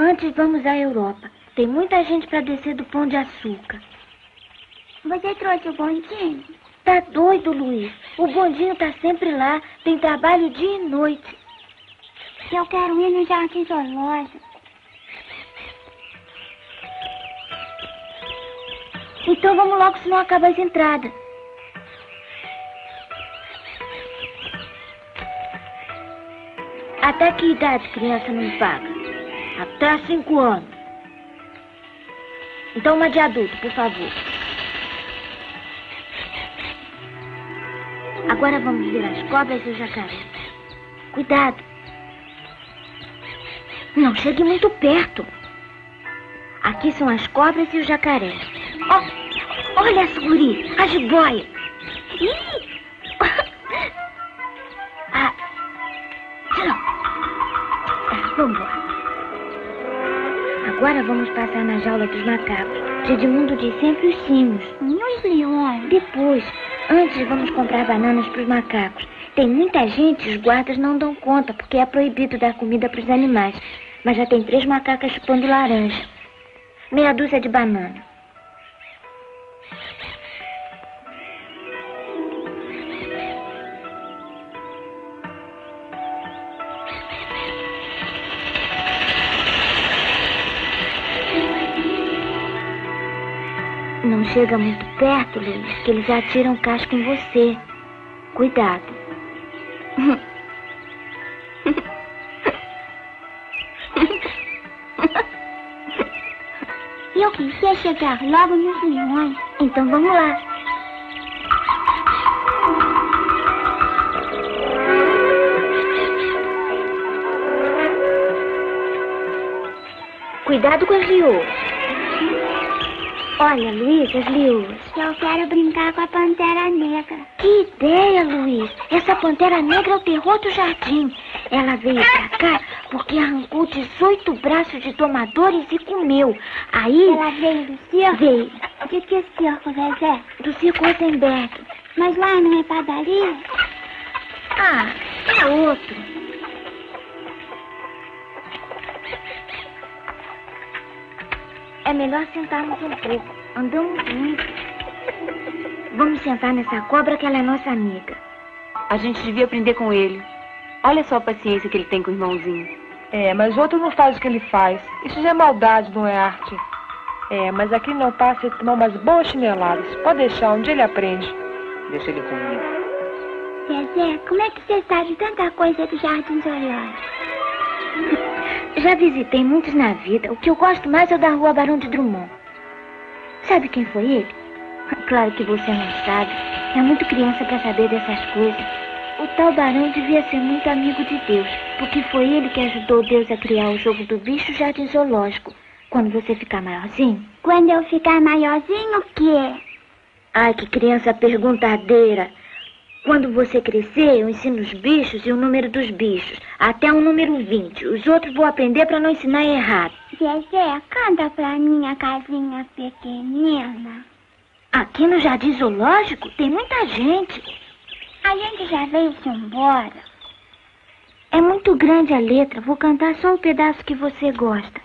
Antes vamos à Europa. Tem muita gente para descer do Pão de Açúcar. Você trouxe o bondinho? Tá doido, Luiz. O bondinho tá sempre lá. Tem trabalho dia e noite. Eu quero ir no jardim zoológico. Então vamos logo, senão acaba as entradas. Até que idade criança não paga? Até cinco anos. Então uma de adulto, por favor. Agora vamos ver as cobras e o jacaré. Cuidado. Não chegue muito perto. Aqui são as cobras e o jacaré. Oh, olha, Suguri, a jiboia. Ih! Ah. Ah, vamos embora. Agora vamos passar na jaula dos macacos. Edmundo diz sempre os sinos. E os leões? Depois, antes vamos comprar bananas para os macacos. Tem muita gente, os guardas não dão conta, porque é proibido dar comida para os animais. Mas já tem três macacas chupando laranja. Meia dúzia de banana. Chega muito perto, Luiz, que eles atiram casco em você. Cuidado. Eu queria chegar logo nos leões. Então vamos lá. Cuidado com as lioas. Olha, Luiz, as lioas. Eu quero brincar com a pantera negra. Que ideia, Luiz! Essa pantera negra é o terror do jardim. Ela veio pra cá porque arrancou 18 braços de tomadores e comeu. Aí. Ela veio do circo? Veio. De que circo, Zezé? Do circo Rosenberg. Mas lá não é padaria? Ah, é outro. É melhor sentarmos um pouco. Andamos muito. Vamos sentar nessa cobra que ela é nossa amiga. A gente devia aprender com ele. Olha só a paciência que ele tem com o irmãozinho. É, mas o outro não faz o que ele faz. Isso já é maldade, não é arte. É, mas aqui não passa de tomar umas boas chineladas. Pode deixar, um dia ele aprende. Deixa ele comigo. Zezé, como é que você sabe tanta coisa do jardim zoológico? Já visitei muitos na vida. O que eu gosto mais é o da rua Barão de Drummond. Sabe quem foi ele? Claro que você não sabe. É muito criança para saber dessas coisas. O tal Barão devia ser muito amigo de Deus, porque foi ele que ajudou Deus a criar o jogo do bicho jardim zoológico. Quando você ficar maiorzinho. Quando eu ficar maiorzinho, o quê? Ai, que criança perguntadeira. Quando você crescer, eu ensino os bichos e o número dos bichos. Até o número 20. Os outros vou aprender para não ensinar errado. Zezé, canta pra mim a casinha pequenina. Aqui no Jardim Zoológico tem muita gente. A gente já veio-se embora. É muito grande a letra. Vou cantar só o pedaço que você gosta.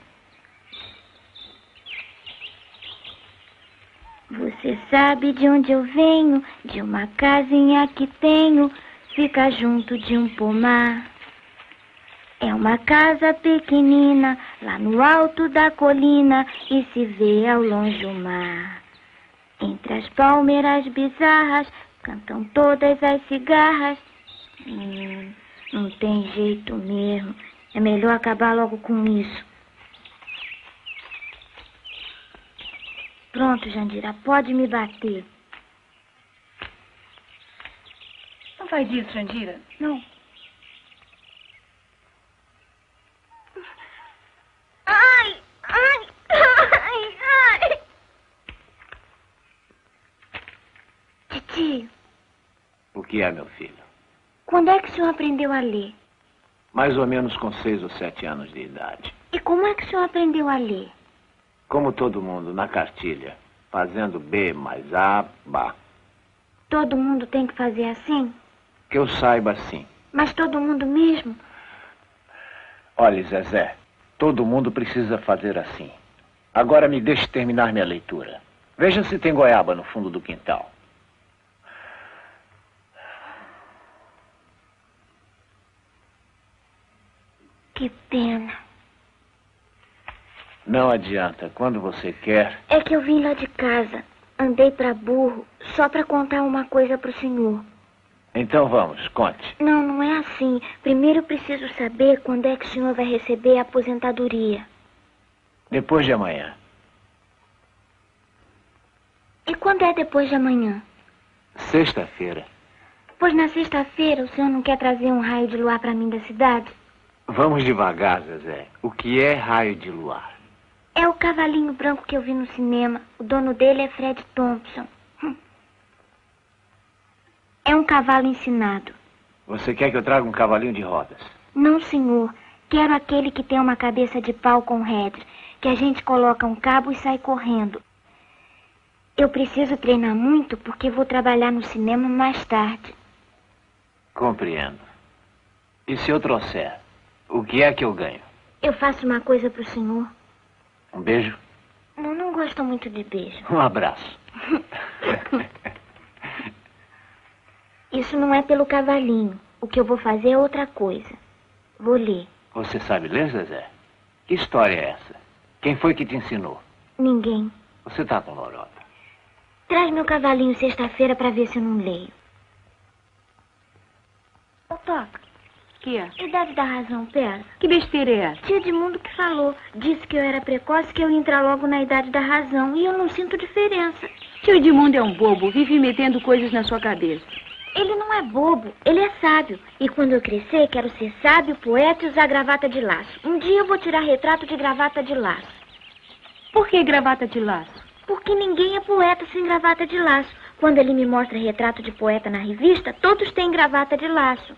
Você sabe de onde eu venho, de uma casinha que tenho, fica junto de um pomar. É uma casa pequenina, lá no alto da colina, e se vê ao longe o mar. Entre as palmeiras bizarras, cantam todas as cigarras. Hum, não tem jeito mesmo. É melhor acabar logo com isso. Pronto, Jandira, pode me bater. Não faz isso, Jandira. Não. Ai, ai, ai, ai. Titi. O que é, meu filho? Quando é que o senhor aprendeu a ler? Mais ou menos com seis ou sete anos de idade. E como é que o senhor aprendeu a ler? Como todo mundo, na cartilha. Fazendo B mais A, Bá. Todo mundo tem que fazer assim? Que eu saiba, sim. Mas todo mundo mesmo? Olhe, Zezé, todo mundo precisa fazer assim. Agora me deixe terminar minha leitura. Veja se tem goiaba no fundo do quintal. Que pena. Não adianta, quando você quer. É que eu vim lá de casa. Andei pra burro só pra contar uma coisa pro senhor. Então vamos, conte. Não, não é assim. Primeiro preciso saber quando é que o senhor vai receber a aposentadoria. Depois de amanhã. E quando é depois de amanhã? Sexta-feira. Pois na sexta-feira o senhor não quer trazer um raio de luar pra mim da cidade? Vamos devagar, Zezé. O que é raio de luar? É o cavalinho branco que eu vi no cinema. O dono dele é Fred Thompson. Hum. É um cavalo ensinado. Você quer que eu traga um cavalinho de rodas? Não, senhor. Quero aquele que tem uma cabeça de pau com redre, que a gente coloca um cabo e sai correndo. Eu preciso treinar muito porque vou trabalhar no cinema mais tarde. Compreendo. E se eu trouxer? O que é que eu ganho? Eu faço uma coisa pro senhor. Um beijo? Não, não gosto muito de beijo. Um abraço. Isso não é pelo cavalinho. O que eu vou fazer é outra coisa. Vou ler. Você sabe ler, Zezé? Que história é essa? Quem foi que te ensinou? Ninguém. Você tá com lorota. Traz meu cavalinho sexta-feira pra ver se eu não leio. Ô, Toca, É? ele deve dar razão, pera. Que besteira é essa? Tia Edmundo que falou. Disse que eu era precoce, que eu ia entrar logo na idade da razão. E eu não sinto diferença. Tio Edmundo é um bobo, vive metendo coisas na sua cabeça. Ele não é bobo, ele é sábio. E quando eu crescer, quero ser sábio, poeta e usar gravata de laço. Um dia eu vou tirar retrato de gravata de laço. Por que gravata de laço? Porque ninguém é poeta sem gravata de laço. Quando ele me mostra retrato de poeta na revista, todos têm gravata de laço.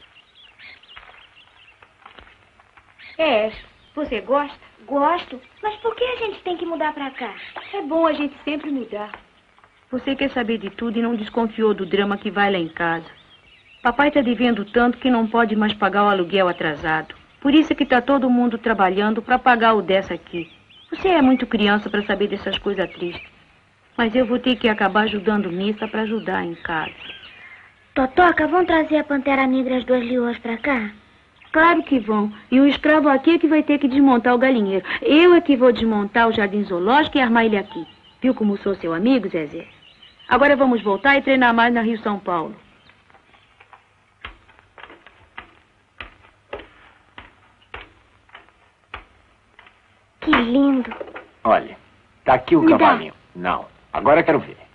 É, você gosta? Gosto, mas por que a gente tem que mudar pra cá? É bom a gente sempre mudar. Você quer saber de tudo e não desconfiou do drama que vai lá em casa. Papai está devendo tanto que não pode mais pagar o aluguel atrasado. Por isso é que está todo mundo trabalhando para pagar o dessa aqui. Você é muito criança para saber dessas coisas tristes. Mas eu vou ter que acabar ajudando Missa para ajudar em casa. Totoca, vão trazer a Pantera Negra as duas leoas pra cá? Claro que vão. E o escravo aqui é que vai ter que desmontar o galinheiro. Eu é que vou desmontar o jardim zoológico e armar ele aqui. Viu como sou seu amigo, Zezé? Agora vamos voltar e treinar mais na Rio São Paulo. Que lindo. Olha, tá aqui o Me dá. cavalinho. Não, agora quero ver.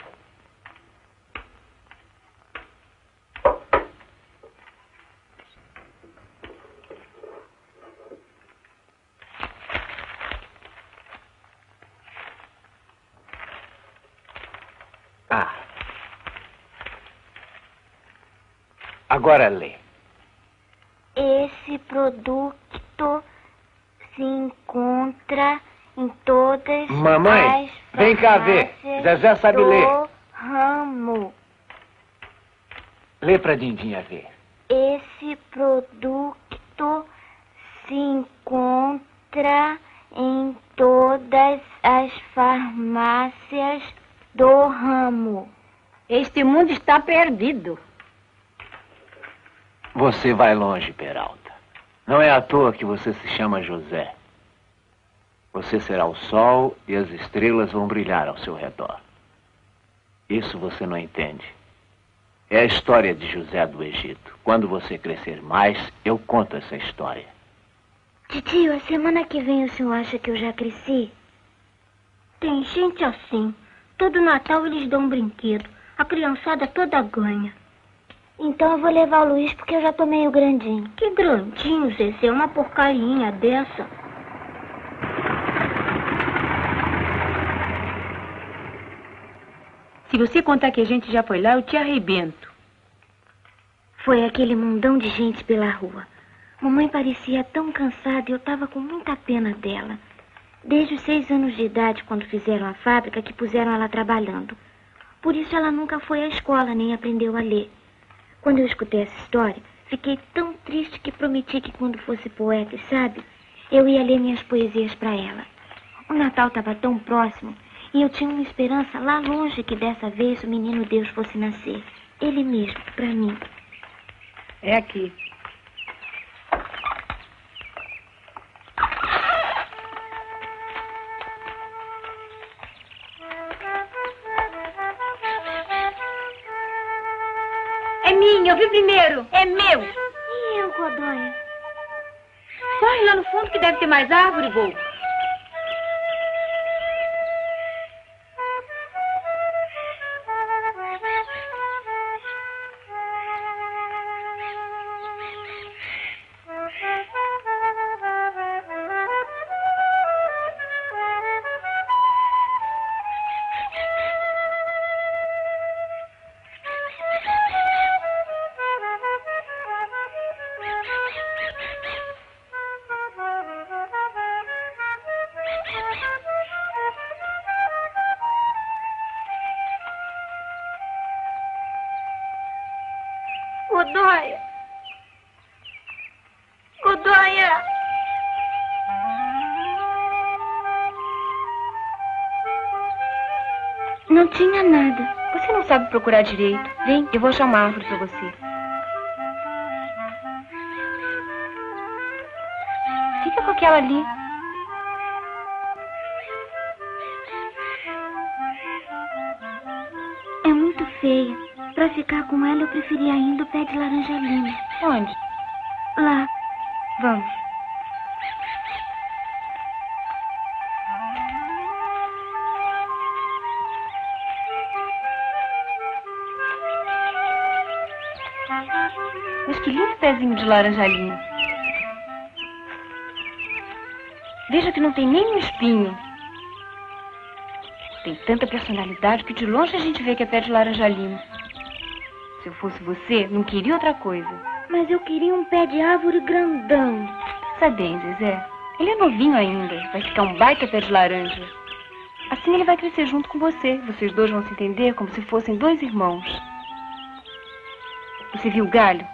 Ah. Agora lê. Esse produto se encontra em todas Mamãe, as vem cá ver. farmácias Zezé sabe do ler. ramo. Lê pra Dindinha ver. Esse produto se encontra em todas as farmácias do ramo. Este mundo está perdido. Você vai longe, Peralta. Não é à toa que você se chama José. Você será o sol e as estrelas vão brilhar ao seu redor. Isso você não entende. É a história de José do Egito. Quando você crescer mais, eu conto essa história. Titio, a semana que vem o senhor acha que eu já cresci? Tem gente assim. Todo Natal eles dão um brinquedo. A criançada toda ganha. Então eu vou levar o Luiz porque eu já tô meio grandinho. Que grandinho, Zezé? É uma porcaria dessa. Se você contar que a gente já foi lá, eu te arrebento. Foi aquele mundão de gente pela rua. Mamãe parecia tão cansada e eu estava com muita pena dela. Desde os seis anos de idade, quando fizeram a fábrica, que puseram ela trabalhando. Por isso ela nunca foi à escola nem aprendeu a ler. Quando eu escutei essa história, fiquei tão triste que prometi que quando fosse poeta, sabe, eu ia ler minhas poesias para ela. O Natal estava tão próximo e eu tinha uma esperança lá longe que dessa vez o menino Deus fosse nascer. Ele mesmo, para mim. É aqui. Lá no fundo que deve ter mais árvore, Bo. Procurar direito. Vem, eu vou achar uma árvore para você. Fica com aquela ali. É muito feia. Pra ficar com ela, eu preferia ainda o pé de laranja lima. Onde? De laranja lima. Veja que não tem nem um espinho. Tem tanta personalidade que de longe a gente vê que é pé de laranja lima. Se eu fosse você, não queria outra coisa. Mas eu queria um pé de árvore grandão. Pensa bem, Zezé. Ele é novinho ainda. Vai ficar um baita pé de laranja. Assim ele vai crescer junto com você. Vocês dois vão se entender como se fossem dois irmãos. Você viu o galho?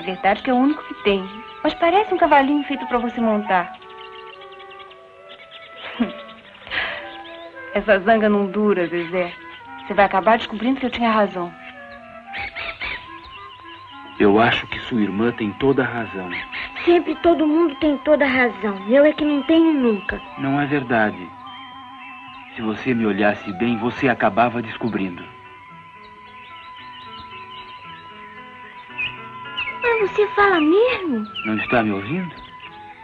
É verdade que é o único que tem. Mas parece um cavalinho feito para você montar. Essa zanga não dura, Zezé. Você vai acabar descobrindo que eu tinha razão. Eu acho que sua irmã tem toda a razão. Sempre todo mundo tem toda a razão. Eu é que não tenho nunca. Não é verdade. Se você me olhasse bem, você acabava descobrindo. Fala mesmo? Não está me ouvindo?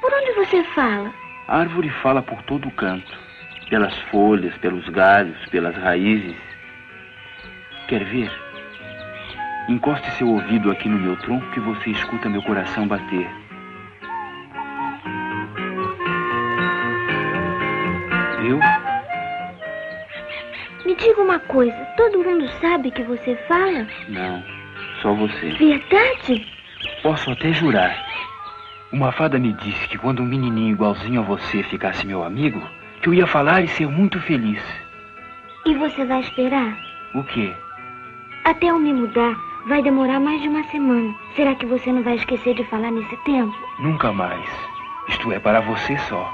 Por onde você fala? A árvore fala por todo o canto. Pelas folhas, pelos galhos, pelas raízes. Quer ver? Encoste seu ouvido aqui no meu tronco que você escuta meu coração bater. Viu? Me diga uma coisa. Todo mundo sabe que você fala? Não, só você. Verdade? Posso até jurar. Uma fada me disse que quando um menininho igualzinho a você ficasse meu amigo, que eu ia falar e ser muito feliz. E você vai esperar? O quê? Até eu me mudar, vai demorar mais de uma semana. Será que você não vai esquecer de falar nesse tempo? Nunca mais. Isto é para você só.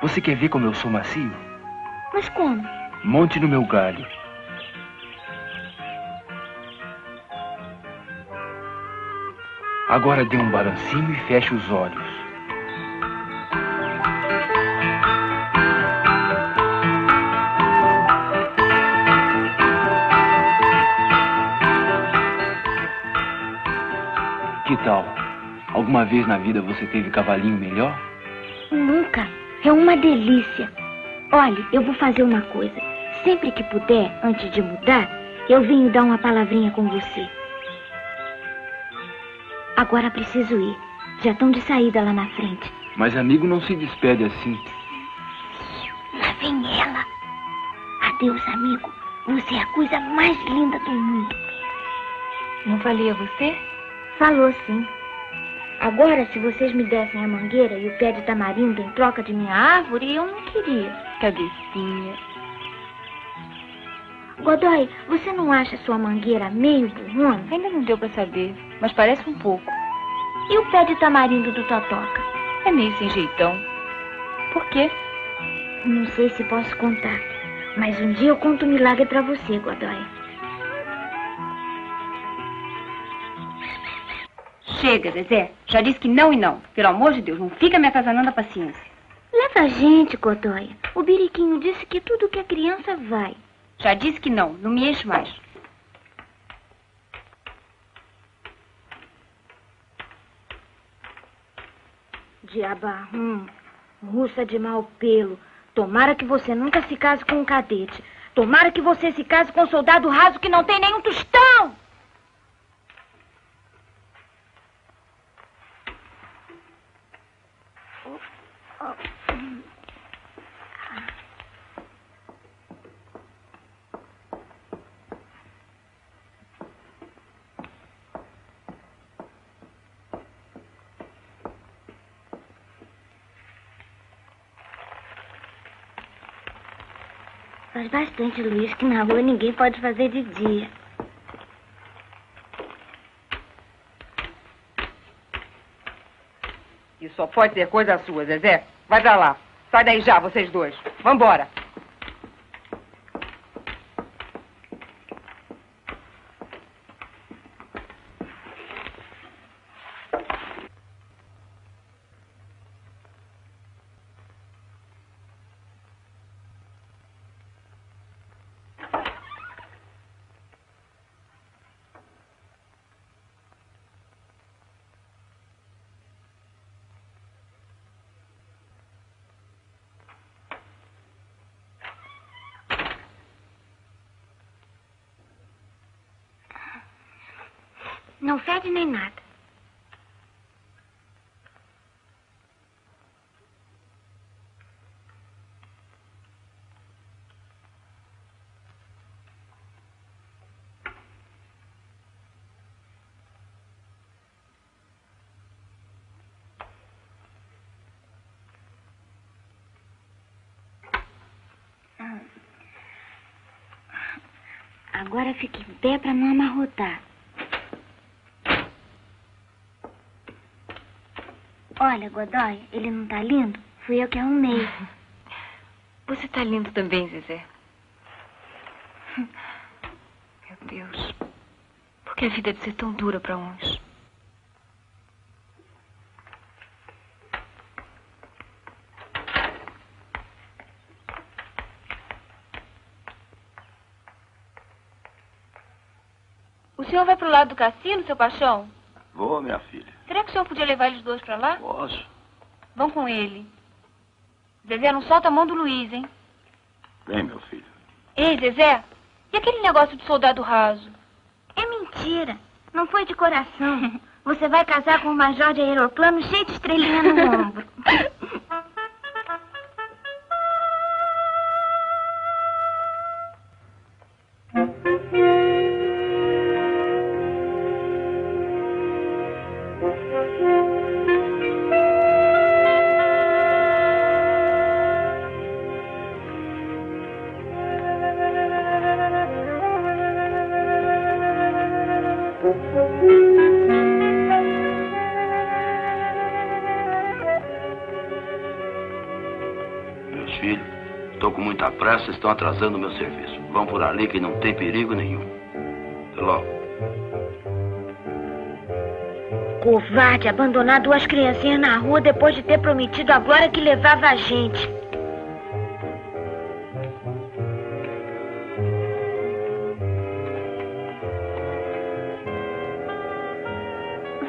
Você quer ver como eu sou macio? Mas como? Monte no meu galho. Agora dê um balancinho e feche os olhos. Que tal? Alguma vez na vida você teve cavalinho melhor? Nunca. É uma delícia. Olhe, eu vou fazer uma coisa. Sempre que puder, antes de mudar, eu venho dar uma palavrinha com você. Agora preciso ir. Já estão de saída lá na frente. Mas amigo não se despede assim. Lá vem ela. Adeus, amigo. Você é a coisa mais linda do mundo. Não falei a você? Falou sim. Agora, se vocês me dessem a mangueira e o pé de tamarindo em troca de minha árvore, eu não queria. Cabecinha. Godoy, você não acha sua mangueira meio burrona? Ainda não deu pra saber, mas parece um pouco. E o pé de tamarindo do Totoca? É meio sem jeitão. Por quê? Não sei se posso contar, mas um dia eu conto um milagre pra você, Godoy. Chega, Zezé. Já disse que não e não. Pelo amor de Deus, não fica me atazanando a paciência. Leva a gente, Godoy. O Biriquinho disse que tudo que é criança vai. Já disse que não. Não me enche mais. Diabarrum, russa de mau pelo. Tomara que você nunca se case com um cadete. Tomara que você se case com um soldado raso que não tem nenhum tostão. Faz bastante luz que na rua ninguém pode fazer de dia. Isso só pode ser coisa sua, Zezé. Vai pra lá. Sai daí já, vocês dois. Vambora. Não fede nem nada. Agora fique em pé para não amarrotar. Olha, Godoy, ele não tá lindo? Fui eu que arrumei. Você tá lindo também, Zezé. Meu Deus. Por que a vida deve ser tão dura para uns? O senhor vai pro lado do cassino, seu paixão? Vou, minha filha. Será que o senhor podia levar eles dois pra lá? Posso. Vão com ele. Zezé, não solta a mão do Luiz, hein? Vem, meu filho. Ei, Zezé, e aquele negócio de soldado raso? É mentira. Não foi de coração. Você vai casar com um major de aeroplano cheio de estrelinha no ombro. pressa, estão atrasando o meu serviço. Vão por ali que não tem perigo nenhum. Até logo. Covarde, abandonar duas criancinhas na rua depois de ter prometido a Glória que levava a gente.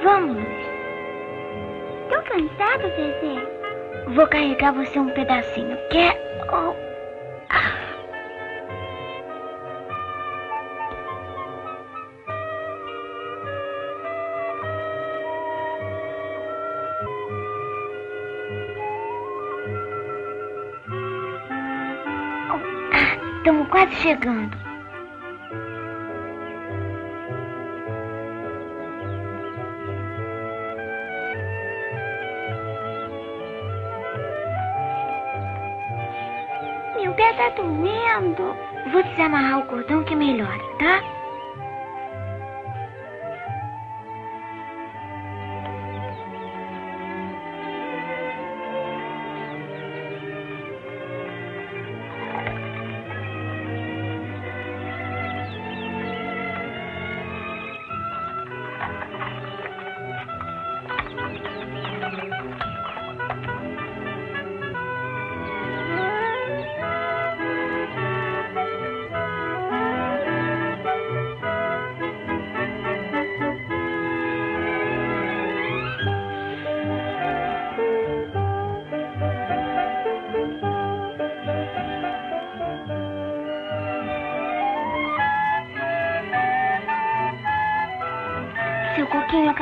Vamos, Luiz. Tô cansado, Zezé. Vou carregar você um pedacinho. Quer? chegando. Meu pé tá doendo. Vou desamarrar o cordão que é melhora, tá?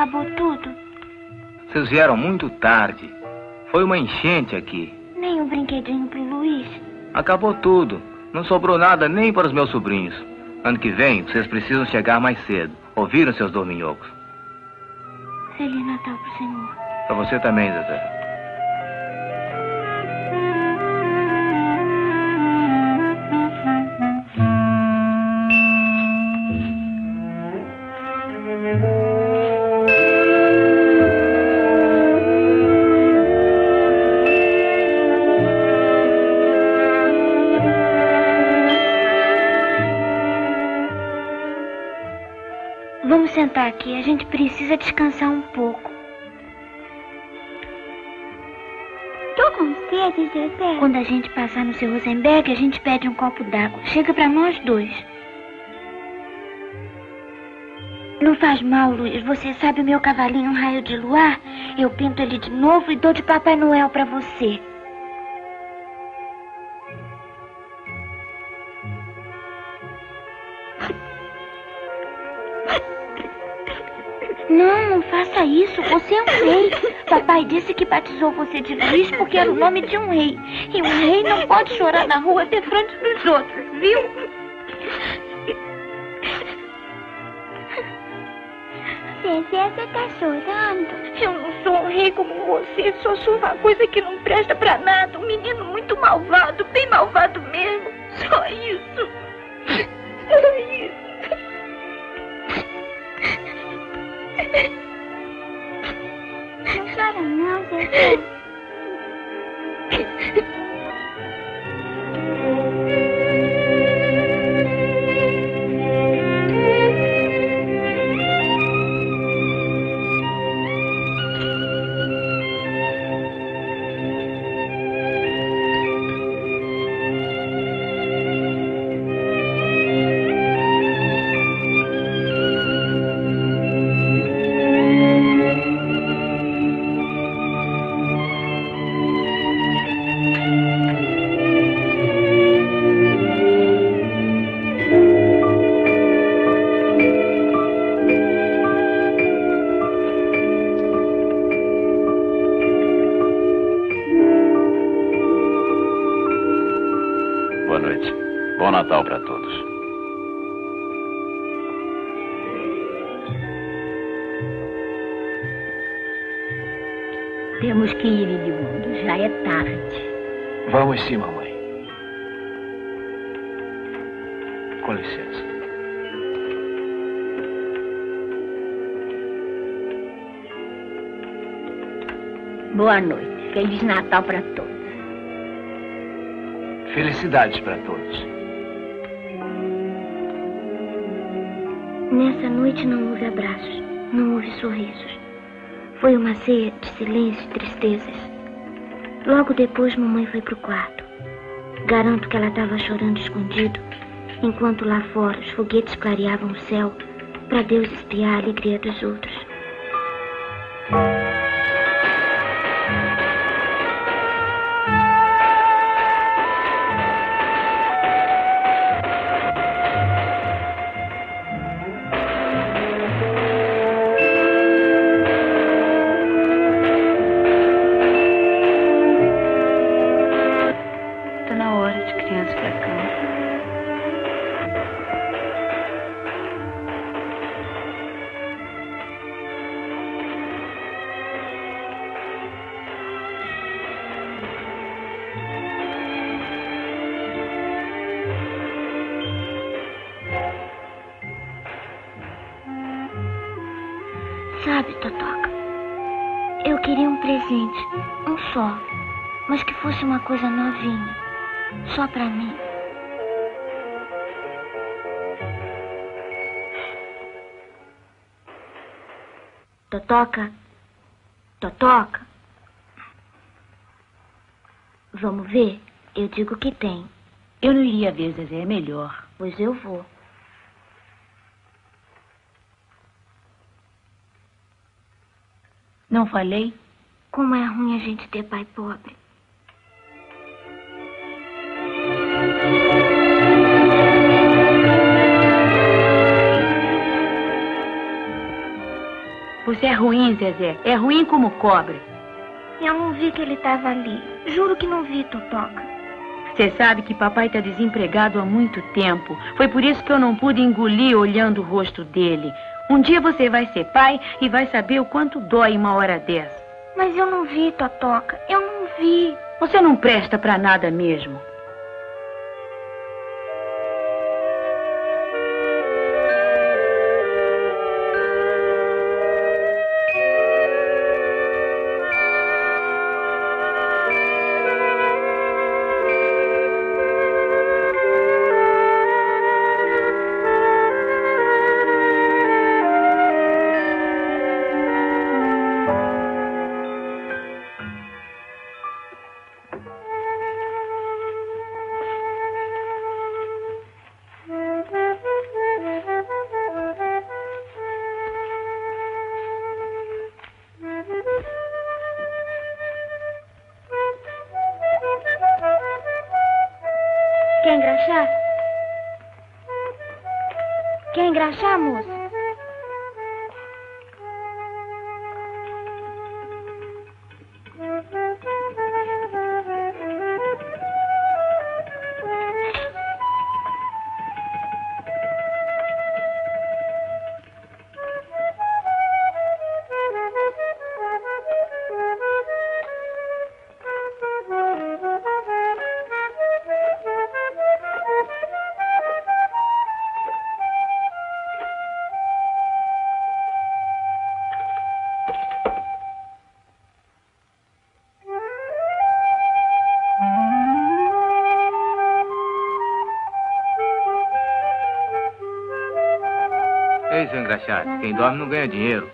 Acabou tudo. Vocês vieram muito tarde. Foi uma enchente aqui. Nem um brinquedinho pro Luiz. Acabou tudo. Não sobrou nada nem para os meus sobrinhos. Ano que vem, vocês precisam chegar mais cedo. Ouviram, seus dorminhocos? Feliz Natal pro senhor. Para você também, Zezé. Precisa descansar um pouco. Tô com sede, Zezé. Quando a gente passar no seu Rosenberg, a gente pede um copo d'água. Chega pra nós dois. Não faz mal, Luiz. Você sabe o meu cavalinho raio de luar? Eu pinto ele de novo e dou de Papai Noel pra você. Isso. Você é um rei. Papai disse que batizou você de Luiz porque era o nome de um rei. E um rei não pode chorar na rua de frente dos outros, viu? Zezé, você tá chorando? Eu não sou um rei como você, só sou uma coisa que não presta pra nada. Um menino muito malvado, bem malvado mesmo. Só isso. Temos que ir, Edmundo. Já é tarde. Vamos sim, mamãe. Com licença. Boa noite. Feliz Natal para todos. Felicidades para todos. Nessa noite não houve abraços, não houve sorrisos. Foi uma ceia de silêncio e tristezas. Logo depois, mamãe foi pro quarto. Garanto que ela estava chorando escondido, enquanto lá fora os foguetes clareavam o céu para Deus espiar a alegria dos outros. Totoca, Totoca. Vamos ver? Eu digo que tem. Eu não iria ver, Zezé, é melhor. Pois eu vou. Não falei? Como é ruim a gente ter pai pobre. Você é ruim, Zezé. É ruim como cobre. Eu não vi que ele estava ali. Juro que não vi, Totoca. Você sabe que papai está desempregado há muito tempo. Foi por isso que eu não pude engolir olhando o rosto dele. Um dia você vai ser pai e vai saber o quanto dói uma hora dessa. Mas eu não vi, Totoca. Eu não vi. Você não presta para nada mesmo. Quer engraxar? Quer engraxar, moço? Quem dorme não ganha dinheiro.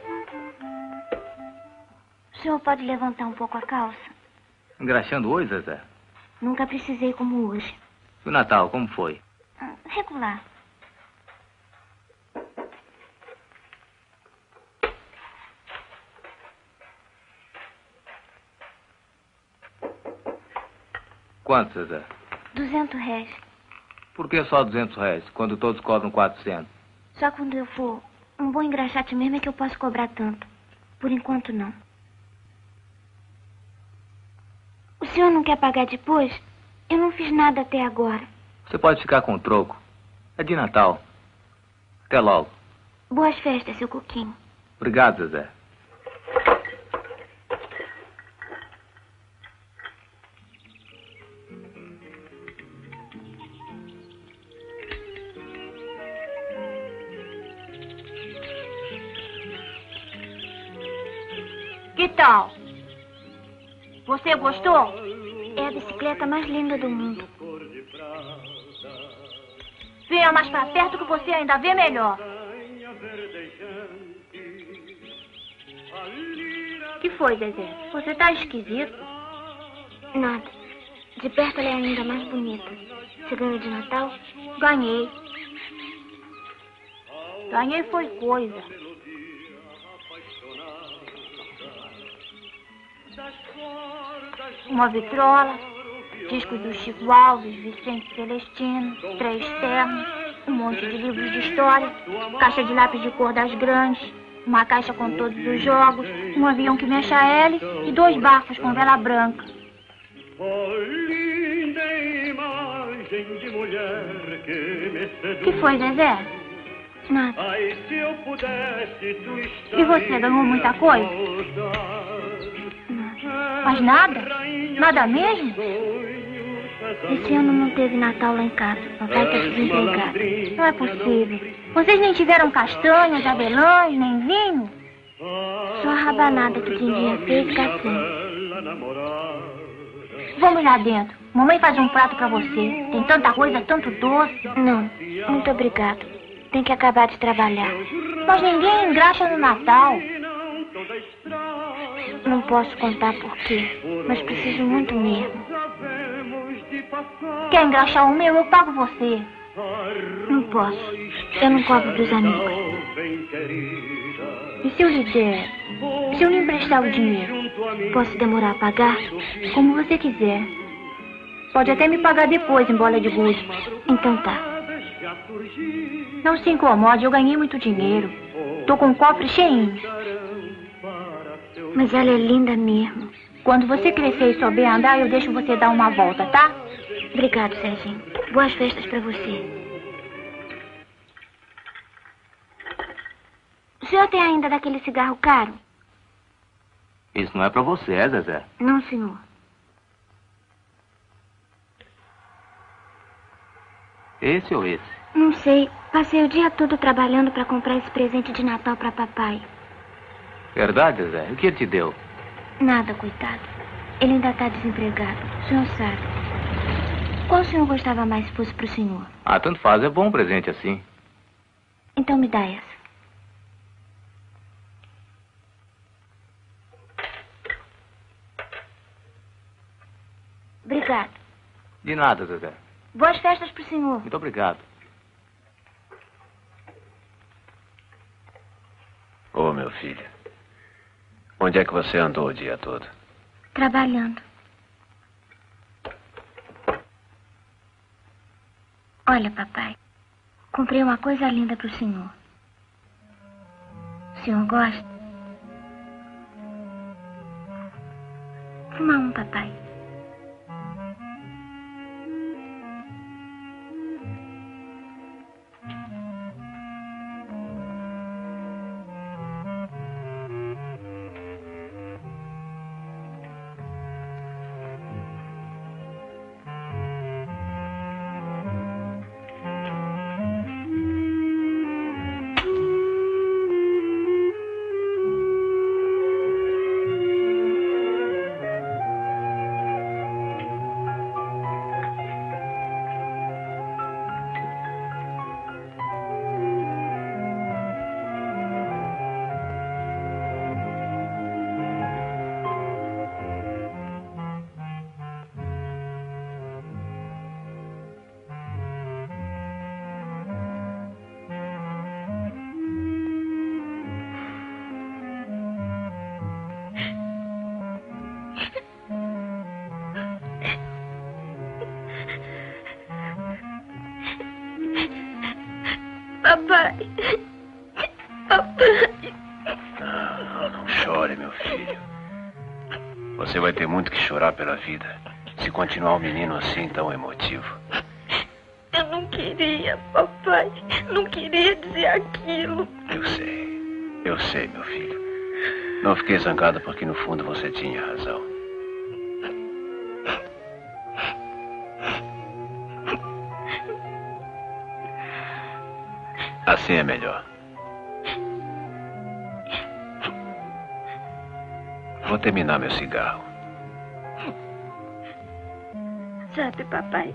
O senhor pode levantar um pouco a calça? Engraxando hoje, Zezé? Nunca precisei como hoje. E o Natal, como foi? Ah, Regular. Quanto, Zezé? Duzentos réis. Por que só 200 reais, quando todos cobram 400? Só quando eu for um bom engraxate mesmo é que eu posso cobrar tanto. Por enquanto, não. O senhor não quer pagar depois? Eu não fiz nada até agora. Você pode ficar com o troco. É de Natal. Até logo. Boas festas, seu Coquinho. Obrigado, Zezé. Você gostou? É a bicicleta mais linda do mundo. Venha mais pra perto que você ainda vê melhor. Que foi, Zezé? Você tá esquisito. Nada. De perto ela é ainda mais bonita. Você ganhou de Natal? Ganhei. Ganhei foi coisa. Uma vitrola, discos do Chico Alves, Vicente Celestino, três ternos, um monte de livros de história, caixa de lápis de cor das grandes, uma caixa com todos os jogos, um avião que mexe a hélice e dois barcos com vela branca. Que foi, Zezé? Nada. E você ganhou muita coisa? Mas nada? Nada mesmo? Esse ano não teve Natal lá em casa. Papai tá desempregado. Não é possível. Vocês nem tiveram castanhas, avelãs, nem vinho? Só a rabanada que Dindinha fez, assim. Vamos lá dentro. Mamãe faz um prato pra você. Tem tanta coisa, tanto doce. Não, muito obrigado. Tem que acabar de trabalhar. Mas ninguém engraxa no Natal. Não posso contar por quê, mas preciso muito mesmo. Quer engraxar o meu, eu pago você. Não posso. Eu não cobro dos amigos. E se eu lhe der? Se eu lhe emprestar o dinheiro? Posso demorar a pagar? Como você quiser. Pode até me pagar depois em bola de gude. Então tá. Não se incomode, eu ganhei muito dinheiro. Tô com um cofre cheinho. Mas ela é linda mesmo. Quando você crescer e souber andar, eu deixo você dar uma volta, tá? Obrigado, Serginho. Boas festas pra você. O senhor tem ainda daquele cigarro caro? Isso não é pra você, é, Zezé? Não, senhor. Esse ou esse? Não sei. Passei o dia todo trabalhando para comprar esse presente de Natal para papai. Verdade, Zezé? O que ele te deu? Nada, coitado. Ele ainda está desempregado. O senhor sabe. Qual o senhor gostava mais se fosse pro senhor? Ah, tanto faz. É bom um presente assim. Então me dá essa. Obrigado. De nada, Zezé. Boas festas pro senhor. Muito obrigado. Ô, meu filho. Onde é que você andou o dia todo? Trabalhando. Olha, papai. Comprei uma coisa linda pro senhor. O senhor gosta? Fuma um. Papai. Chorar pela vida. Se continuar um menino assim tão emotivo. Eu não queria, papai. Não queria dizer aquilo. Eu sei. Eu sei, meu filho. Não fiquei zangado porque no fundo você tinha razão. Assim é melhor. Vou terminar meu cigarro. Sabe, papai,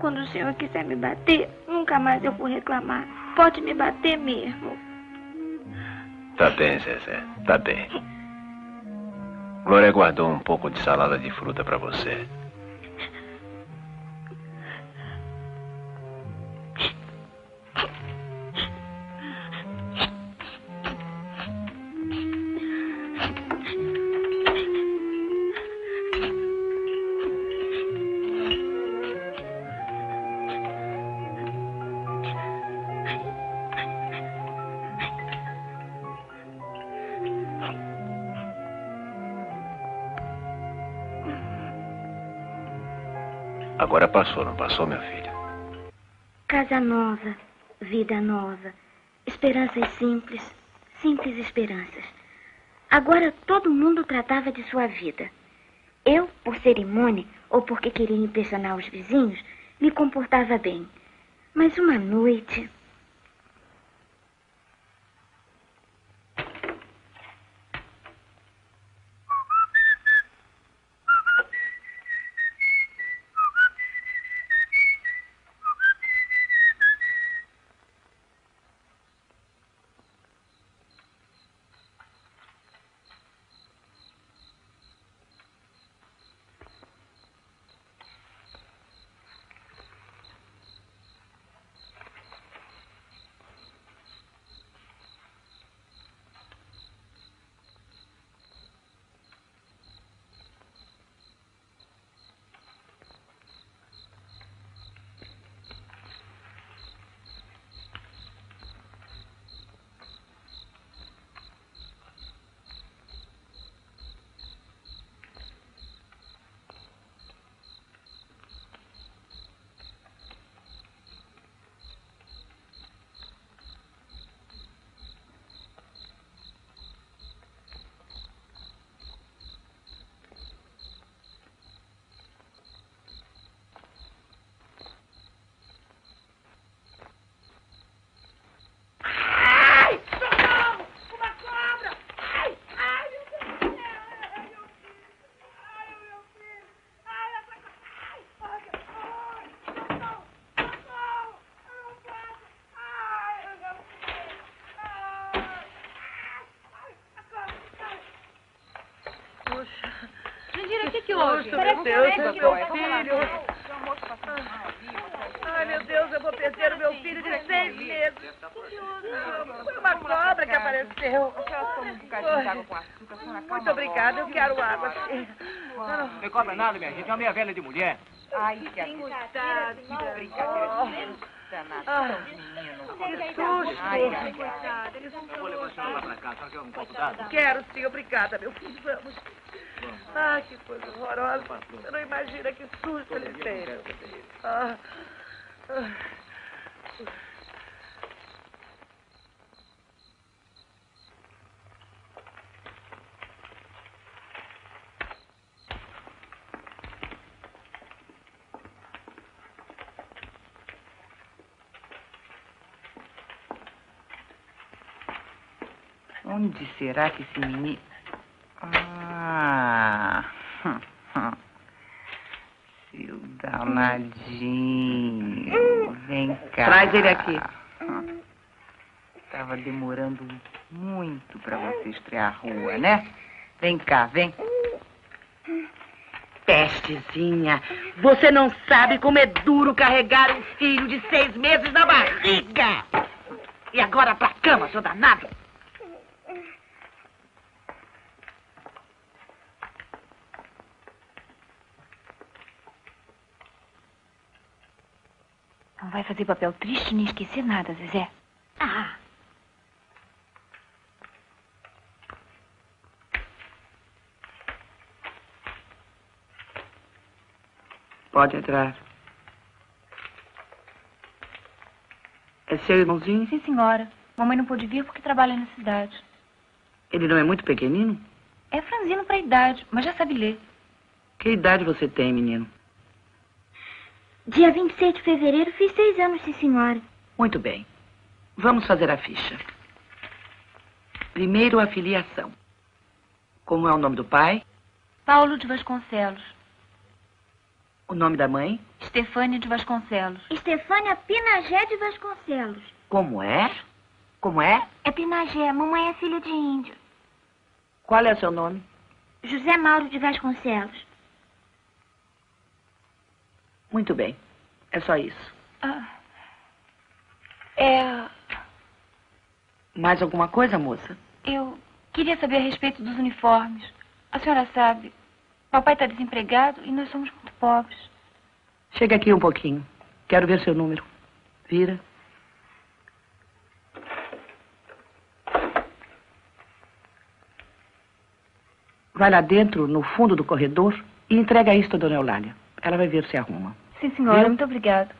quando o senhor quiser me bater, nunca mais eu vou reclamar. Pode me bater mesmo. Tá bem, Zezé. Tá bem. Glória guardou um pouco de salada de fruta para você. Agora passou, não passou, meu filho? Casa nova, vida nova, esperanças simples, simples esperanças. Agora todo mundo tratava de sua vida. Eu, por ser imune ou porque queria impressionar os vizinhos, me comportava bem. Mas uma noite. Susto, meu Deus, meu filho. Ai, meu Deus, eu vou perder o meu filho de seis meses. Foi uma cobra que apareceu. Muito obrigada, eu quero água. Não cobra nada, minha gente. É uma meia velha de mulher. Ai, que coitado. Que brincadeira. Ah, que susto! Ai, Eu vou levar a senhora lá pra casa. Só quer um copo d'água? Quero sim, obrigada, meu filho. Vamos. Ah, que coisa horrorosa. Você não imagina que susto ele teve. Ah. ah. Onde será que esse menino. Ah! Seu danadinho. Vem cá. Traz ele aqui. Estava demorando muito para você estrear a rua, né? Vem cá, vem. Pestezinha, você não sabe como é duro carregar um filho de seis meses na barriga. E agora pra cama, seu danado. Fazer papel triste nem esquecer nada, Zezé. Ah. Pode entrar. É seu irmãozinho? Sim, senhora. Mamãe não pôde vir porque trabalha na cidade. Ele não é muito pequenino? É franzino para a idade, mas já sabe ler. Que idade você tem, menino? Dia 26 de fevereiro fiz seis anos, sim, senhora. Muito bem. Vamos fazer a ficha. Primeiro, a filiação. Como é o nome do pai? Paulo de Vasconcelos. O nome da mãe? Estefânia de Vasconcelos. Estefânia Pinagé de Vasconcelos. Como é? Como é? É Pinagé, mamãe é filha de índio. Qual é o seu nome? José Mauro de Vasconcelos. Muito bem. É só isso. Ah, é. Mais alguma coisa, moça? Eu queria saber a respeito dos uniformes. A senhora sabe, papai está desempregado e nós somos muito pobres. Chega aqui um pouquinho. Quero ver seu número. Vira. Vai lá dentro, no fundo do corredor, e entrega isso à dona Eulália. Ela vai ver se arruma. Sim, senhora. Viu? Muito obrigada.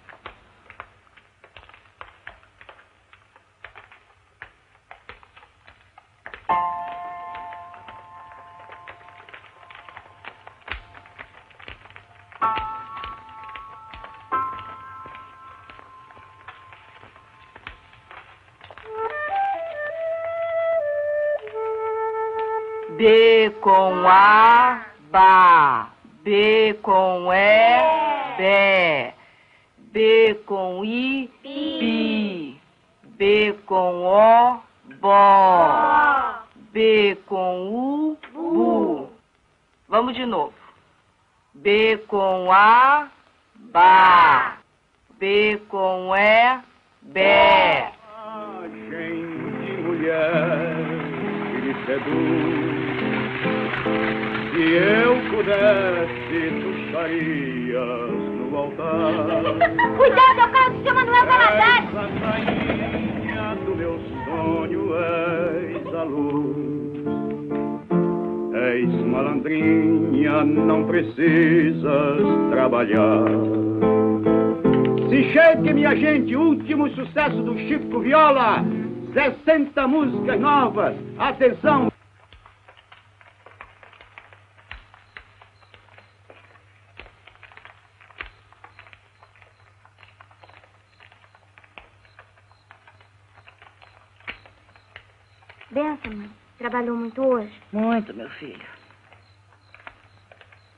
Vamos de novo. B com A, ba. B com E, bé. gente mulher que me seduz. Se eu pudesse, tu estarias no altar. Cuidado, é o carro do seu Manuel Valadares. Essa rainha do meu sonho és a luz. És malandrinha, não precisas trabalhar. Se chegue, minha gente, último sucesso do Chico Viola. 60 músicas novas. Atenção! Benção, mãe. Trabalhou muito hoje? Muito, meu filho.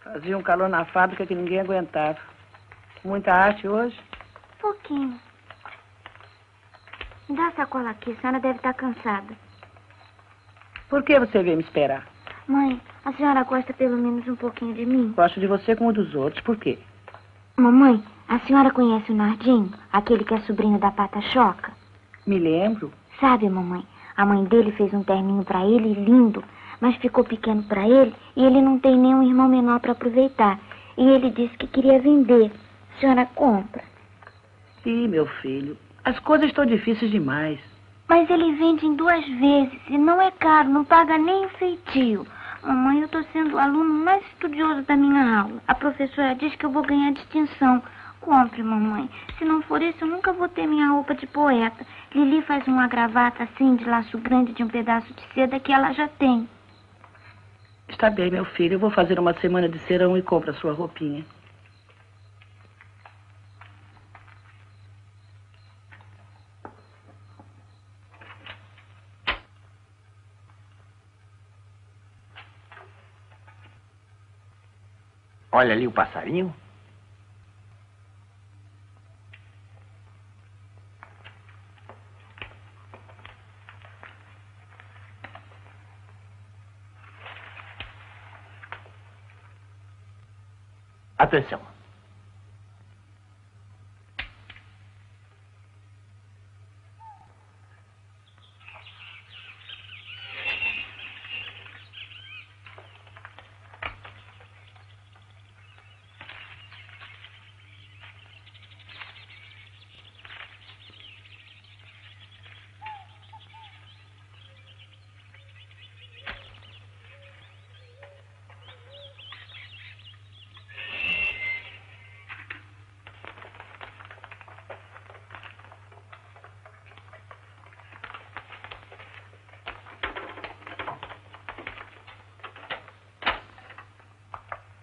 Fazia um calor na fábrica que ninguém aguentava. Muita arte hoje? Pouquinho. Me dá a sacola aqui, a senhora deve estar cansada. Por que você veio me esperar? Mãe, a senhora gosta pelo menos um pouquinho de mim? Gosto de você como dos outros. Por quê? Mamãe, a senhora conhece o Nardinho? Aquele que é sobrinho da Pata Choca? Me lembro. Sabe, mamãe, a mãe dele fez um terninho para ele lindo, mas ficou pequeno para ele e ele não tem nenhum irmão menor para aproveitar. E ele disse que queria vender. A senhora compra. Ih, meu filho, as coisas estão difíceis demais. Mas ele vende em duas vezes e não é caro, não paga nem o feitio. Mamãe, eu estou sendo o aluno mais estudioso da minha aula. A professora diz que eu vou ganhar distinção. Compre, mamãe. Se não for isso, eu nunca vou ter minha roupa de poeta. Lili faz uma gravata assim, de laço grande, de um pedaço de seda que ela já tem. Está bem, meu filho. Eu vou fazer uma semana de serão e compro a sua roupinha. Olha ali o passarinho. Atenção.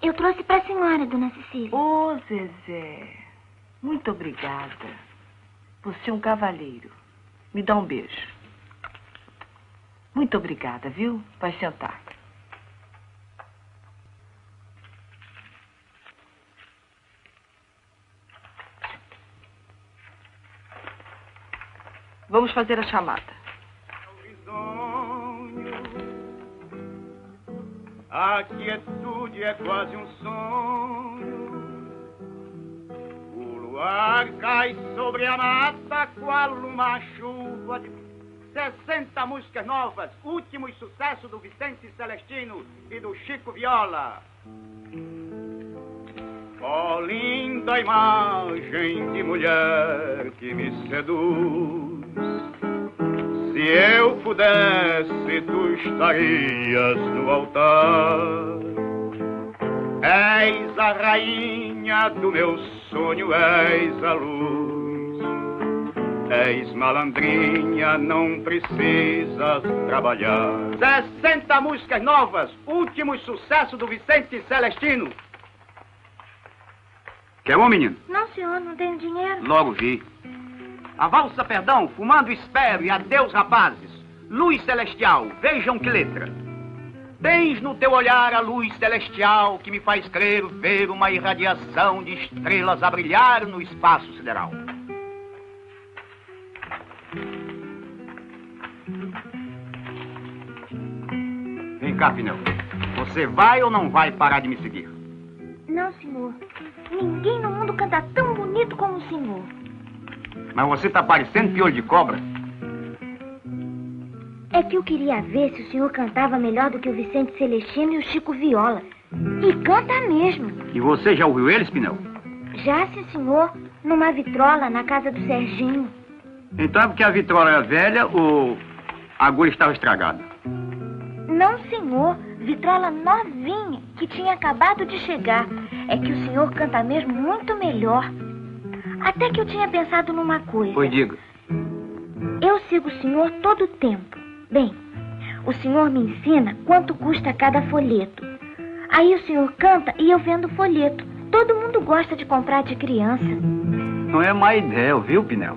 Eu trouxe para a senhora, dona Cecília. Ô, Zezé, muito obrigada. Você é um cavalheiro. Me dá um beijo. Muito obrigada, viu? Vai sentar. Vamos fazer a chamada. A quietude é quase um sonho. O luar cai sobre a mata qual uma chuva de 60 músicas novas, últimos sucessos do Vicente Celestino e do Chico Viola. Ó linda imagem de mulher que me seduz. Se eu pudesse, tu estarias no altar. És a rainha do meu sonho, és a luz. És malandrinha, não precisas trabalhar. 60 músicas novas, último sucesso do Vicente Celestino. Quer um, menino? Não, senhor, não tenho dinheiro. Logo vi. A valsa, perdão, fumando espero e adeus, rapazes. Luz celestial, vejam que letra. Tens no teu olhar a luz celestial que me faz crer ver uma irradiação de estrelas a brilhar no espaço sideral. Vem cá, Pinel. Você vai ou não vai parar de me seguir? Não, senhor. Ninguém no mundo canta tão bonito como o senhor. Mas você tá parecendo piolho de cobra. É que eu queria ver se o senhor cantava melhor do que o Vicente Celestino e o Chico Viola. E canta mesmo. E você já ouviu eles, Pinel? Já, sim, senhor. Numa vitrola na casa do Serginho. Então é porque a vitrola é velha ou a agulha estava estragada? Não, senhor. Vitrola novinha que tinha acabado de chegar. É que o senhor canta mesmo muito melhor. Até que eu tinha pensado numa coisa. Pois diga. Eu sigo o senhor todo o tempo. Bem, o senhor me ensina quanto custa cada folheto. Aí o senhor canta e eu vendo folheto. Todo mundo gosta de comprar de criança. Não é má ideia, viu, Pinel?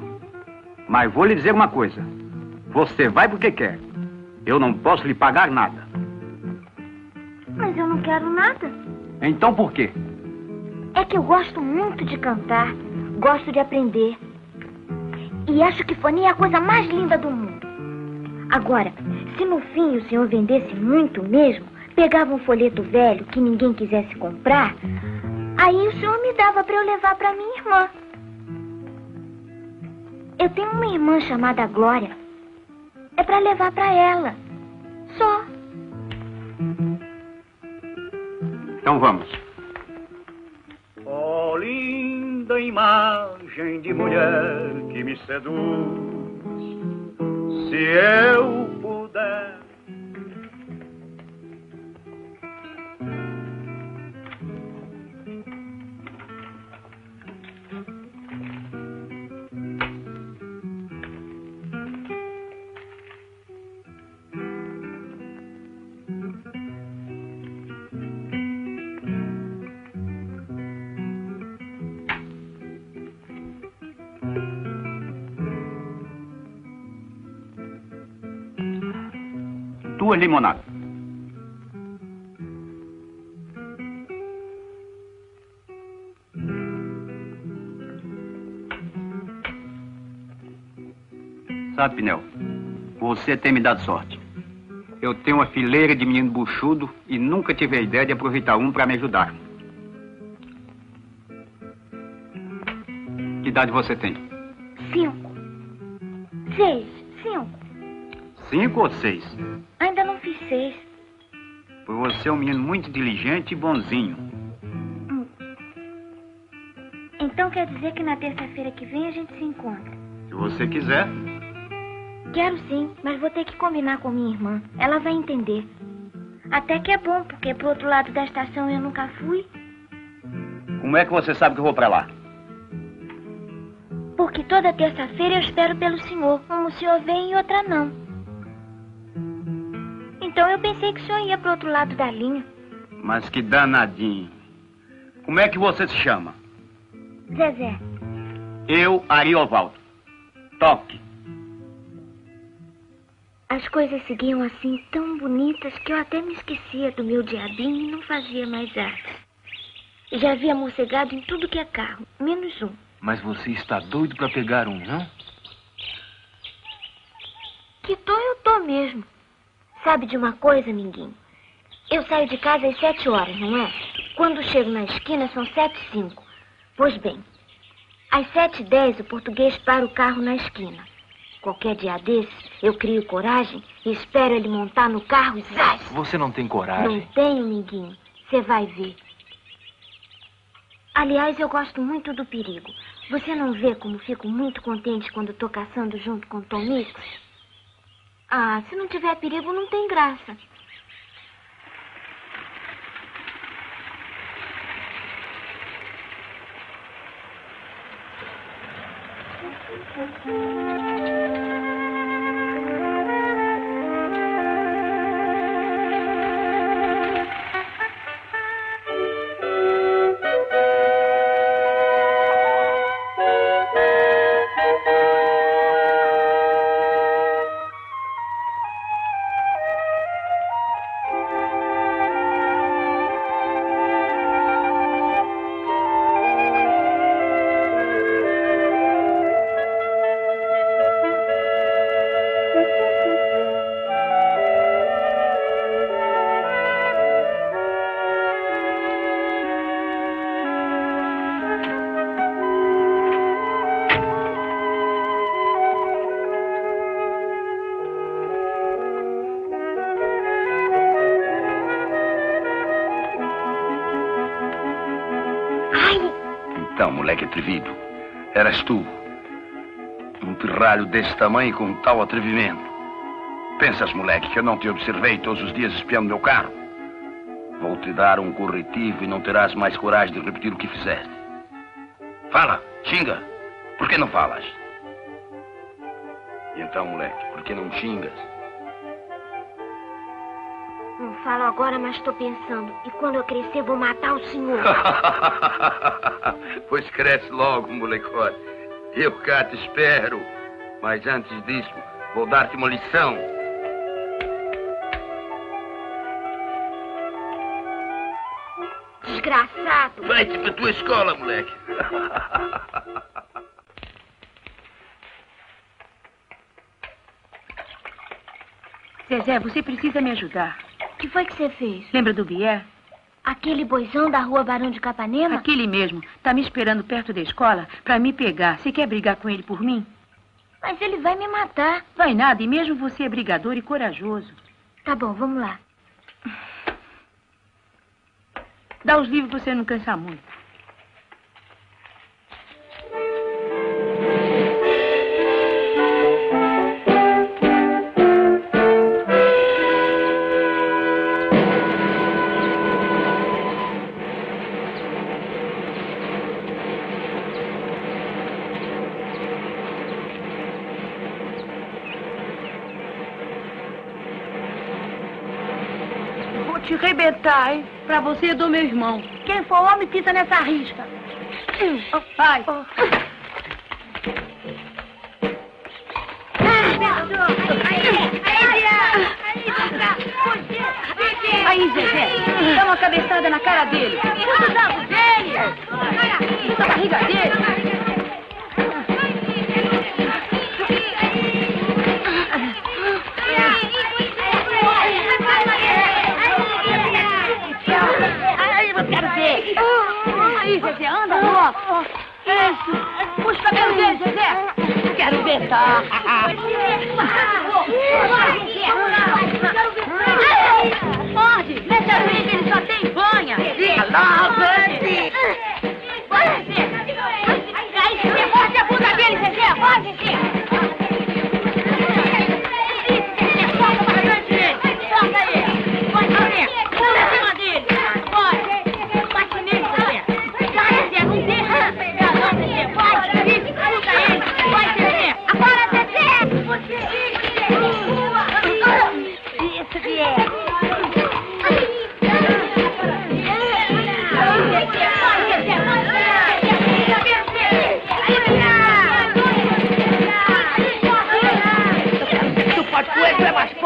Mas vou lhe dizer uma coisa. Você vai porque quer. Eu não posso lhe pagar nada. Mas eu não quero nada. Então por quê? É que eu gosto muito de cantar. Gosto de aprender. E acho que fonia é a coisa mais linda do mundo. Agora, se no fim o senhor vendesse muito mesmo, pegava um folheto velho que ninguém quisesse comprar, aí o senhor me dava para eu levar para minha irmã. Eu tenho uma irmã chamada Glória. É para levar para ela. Só. Então vamos. Linda imagem de mulher que me seduz. Se eu puder. Duas limonadas. Sabe, Pinel, você tem me dado sorte. Eu tenho uma fileira de menino buchudo e nunca tive a ideia de aproveitar um para me ajudar. Que idade você tem? Cinco. Seis. Cinco. Cinco ou seis? Você é um menino muito inteligente e bonzinho. Então quer dizer que na terça-feira que vem a gente se encontra. Se você quiser. Quero sim, mas vou ter que combinar com minha irmã. Ela vai entender. Até que é bom, porque pro outro lado da estação eu nunca fui. Como é que você sabe que eu vou para lá? Porque toda terça-feira eu espero pelo senhor. Uma o senhor vem e outra não. Eu pensei que o senhor ia pro outro lado da linha. Mas que danadinho. Como é que você se chama? Zezé, Eu, Ariovaldo. Toque. as coisas seguiam assim tão bonitas que eu até me esquecia do meu diabinho e não fazia mais artes. Já havia morcegado em tudo que é carro, menos um. Mas você está doido para pegar um, não? Que tô eu tô mesmo. Sabe de uma coisa, Minguinho? Eu saio de casa às sete horas, não é? Quando chego na esquina são sete e cinco. Pois bem, às sete e dez o português para o carro na esquina. Qualquer dia desses, eu crio coragem e espero ele montar no carro e zaz. Você não tem Não coragem. tenho, Minguinho. Você vai ver. Aliás, eu gosto muito do perigo. Você não vê como fico muito contente quando tô caçando junto com o Tom Mix? Ah, se não tiver perigo, não tem graça. Então, moleque atrevido, eras tu. Um pirralho desse tamanho com tal atrevimento. Pensas, moleque, que eu não te observei todos os dias espiando meu carro? Vou te dar um corretivo e não terás mais coragem de repetir o que fizeste. Fala, xinga. Por que não falas? E então, moleque, por que não xingas? Falo agora, mas estou pensando. E quando eu crescer, vou matar o senhor. pois cresce logo, molecote. Eu cá te espero. Mas antes disso, vou dar-te uma lição. Desgraçado. Vai-te pra tua escola, moleque. Zezé, você precisa me ajudar. Que foi que você fez? Lembra do Bier? Aquele boizão da rua Barão de Capanema? Aquele mesmo. Tá me esperando perto da escola pra me pegar. Você quer brigar com ele por mim? Mas ele vai me matar. Vai nada, e mesmo você é brigador e corajoso. Tá bom, vamos lá. Dá os livros pra você não cansar muito. Arrebentar, hein? Pra você e do meu irmão. Quem for homem pisa nessa risca. Vai. Aí, Zezé, dá uma cabeçada na cara dele. Ovos dele. Muda a barriga dele. Zezé, anda logo. Isso. Puxa o cabelo dele, Zezé. Quero ver, tá? Pode, nessa vez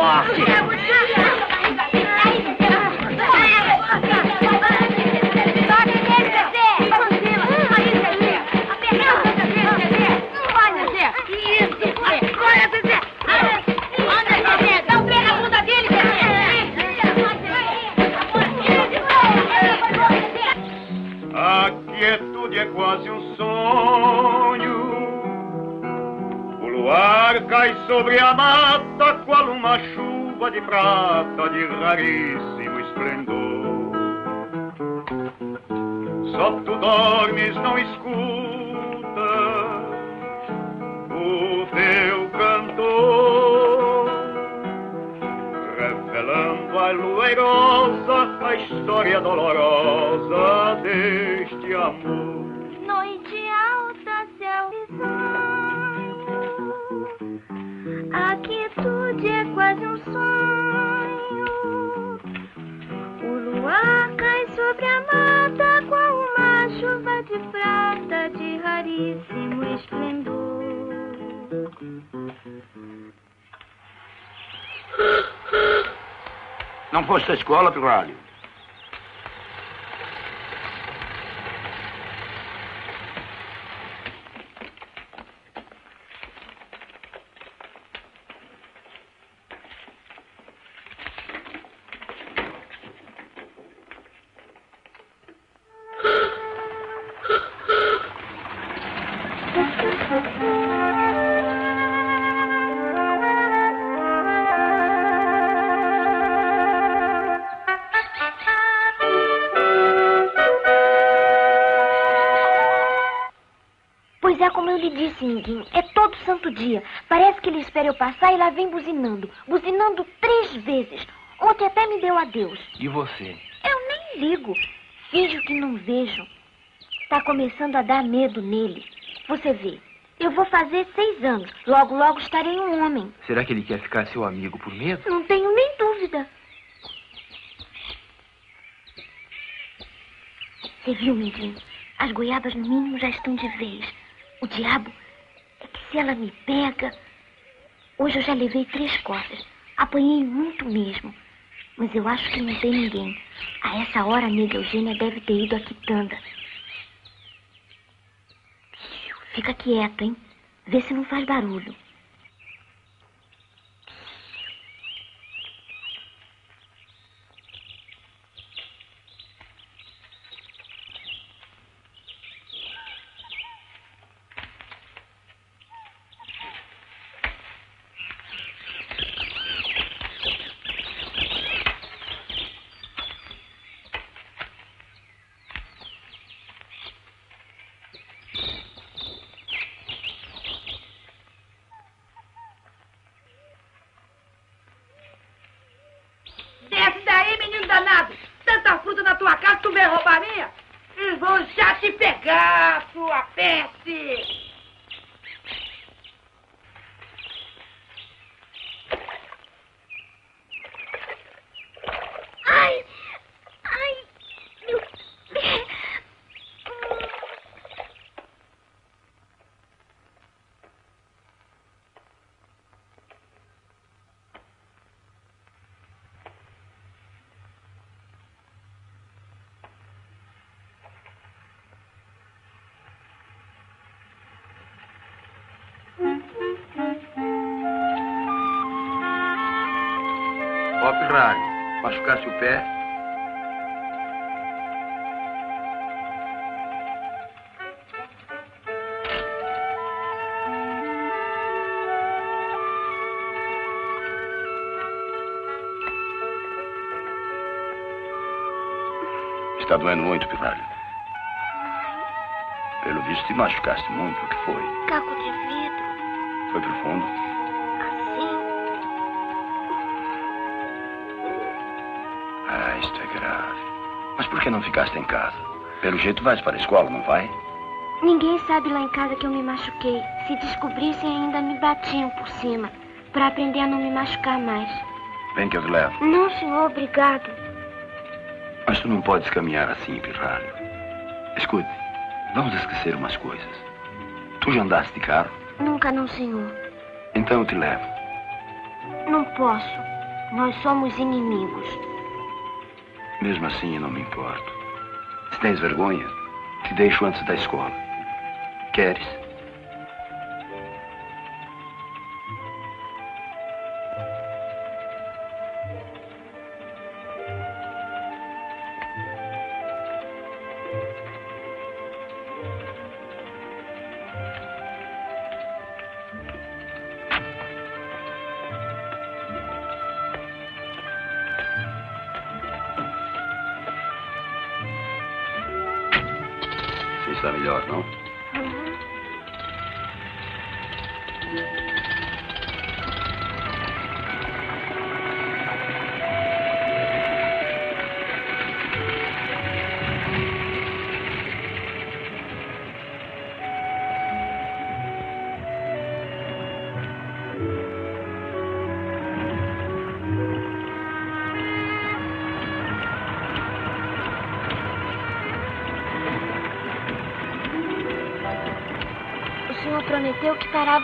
tu é de Não foste à escola, pirralho? É todo santo dia. Parece que ele espera eu passar e lá vem buzinando. Buzinando três vezes. Ontem até me deu adeus. E você? Eu nem ligo. Finjo que não vejo. Tá começando a dar medo nele. Você vê. Eu vou fazer seis anos. Logo, logo estarei um homem. Será que ele quer ficar seu amigo por medo? Não tenho nem dúvida. Você viu, Mindinho? As goiabas, no mínimo, já estão de vez. O diabo se ela me pega. Hoje eu já levei três costas. Apanhei muito mesmo. Mas eu acho que não tem ninguém. A essa hora a nega Eugênia deve ter ido à quitanda. Fica quieta, hein? Vê se não faz barulho. quer roubar minha? Eles vão já te pegar, sua peste! Doendo muito, pirralho. Pelo visto, te machucaste muito. O que foi? Caco de vidro, Foi profundo? assim. Ah, isto é grave. Mas por que não ficaste em casa? Pelo jeito vais para a escola, não vai? Ninguém sabe lá em casa que eu me machuquei. Se descobrissem, ainda me batiam por cima. Para aprender a não me machucar mais. Vem que eu te levo. Não, senhor, obrigado. Mas tu não podes caminhar assim, pirralho. Escute, vamos esquecer umas coisas. Tu já andaste de carro? Nunca não, senhor. Então eu te levo. Não posso. Nós somos inimigos. Mesmo assim, eu não me importo. Se tens vergonha, te deixo antes da escola. Queres?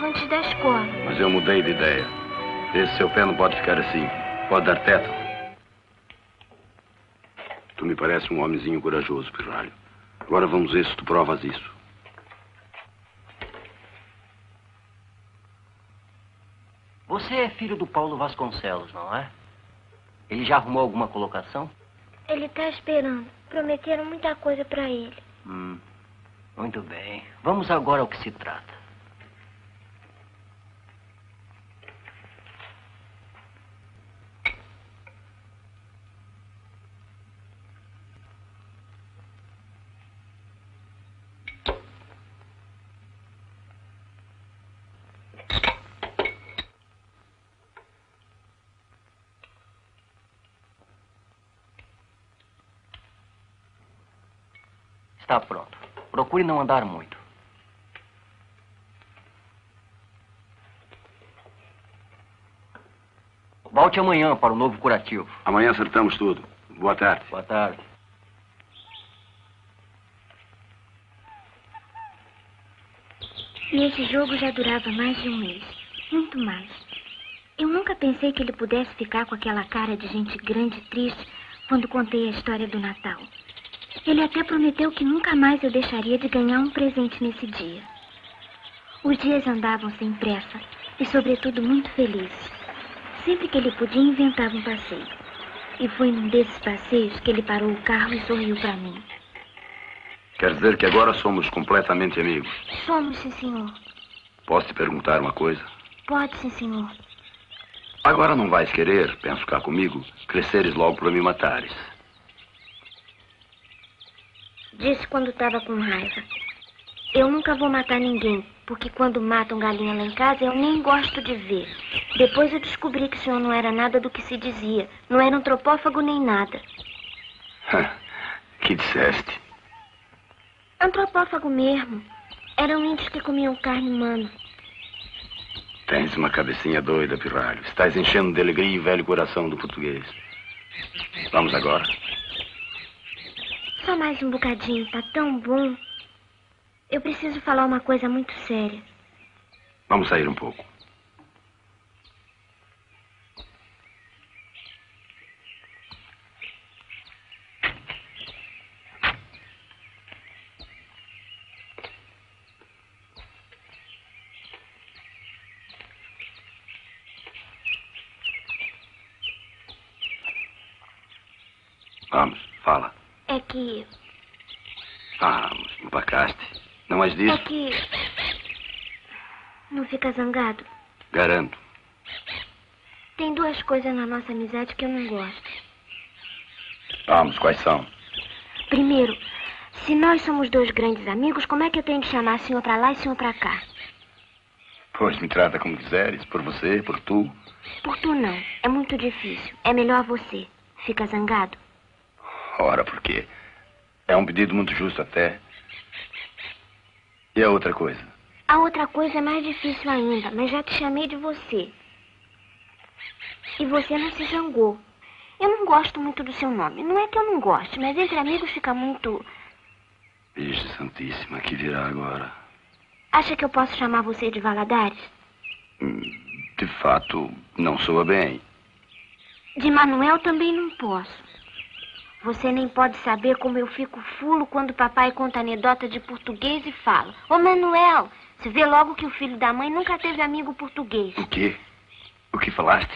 Antes da escola. Mas eu mudei de ideia. Esse seu pé não pode ficar assim. Pode dar teto. Tu me parece um homenzinho corajoso, pirralho. Agora vamos ver se tu provas isso. Você é filho do Paulo Vasconcelos, não é? Ele já arrumou alguma colocação? Ele tá esperando. Prometeram muita coisa pra ele. Hum, muito bem. Vamos agora ao que se trata. Está pronto. Procure não andar muito. Volte amanhã para o novo curativo. Amanhã acertamos tudo. Boa tarde. Boa tarde. E esse jogo já durava mais de um mês. Muito mais. Eu nunca pensei que ele pudesse ficar com aquela cara de gente grande e triste quando contei a história do Natal. Ele até prometeu que nunca mais eu deixaria de ganhar um presente nesse dia. Os dias andavam sem pressa e, sobretudo, muito felizes. Sempre que ele podia, inventava um passeio. E foi num desses passeios que ele parou o carro e sorriu para mim. Quer dizer que agora somos completamente amigos. Somos, sim, senhor. Posso te perguntar uma coisa? Pode, sim, senhor. Agora não vais querer, penso cá comigo, cresceres logo para me matares. Disse quando estava com raiva. Eu nunca vou matar ninguém, porque quando matam galinha lá em casa eu nem gosto de ver. Depois eu descobri que o senhor não era nada do que se dizia. Não era antropófago nem nada. Que disseste? Antropófago mesmo. Eram índios que comiam carne humana. Tens uma cabecinha doida, pirralho. Estás enchendo de alegria o velho coração do português. Vamos agora. Só mais um bocadinho, tá tão bom. Eu preciso falar uma coisa muito séria. Vamos sair um pouco. Vamos, fala. Que. Vamos, empacaste. Não és É disso? que. Não fica zangado? Garanto. Tem duas coisas na nossa amizade que eu não gosto. Vamos, quais são? Primeiro, se nós somos dois grandes amigos, como é que eu tenho que chamar senhor pra lá e senhor pra cá? Pois me trata como quiseres, por você, por tu. Por tu não. É muito difícil. É melhor você. Fica zangado? Ora, por quê? É um pedido muito justo até. E a outra coisa? A outra coisa é mais difícil ainda, mas já te chamei de você. E você não se zangou. Eu não gosto muito do seu nome. Não é que eu não goste, mas entre amigos fica muito. Virgem Santíssima, que virá agora? Acha que eu posso chamar você de Valadares? De fato, não soa bem. De Manuel também não posso. Você nem pode saber como eu fico fulo quando papai conta anedota de português e fala: Ô Manuel, você vê logo que o filho da mãe nunca teve amigo português. O quê? O que falaste?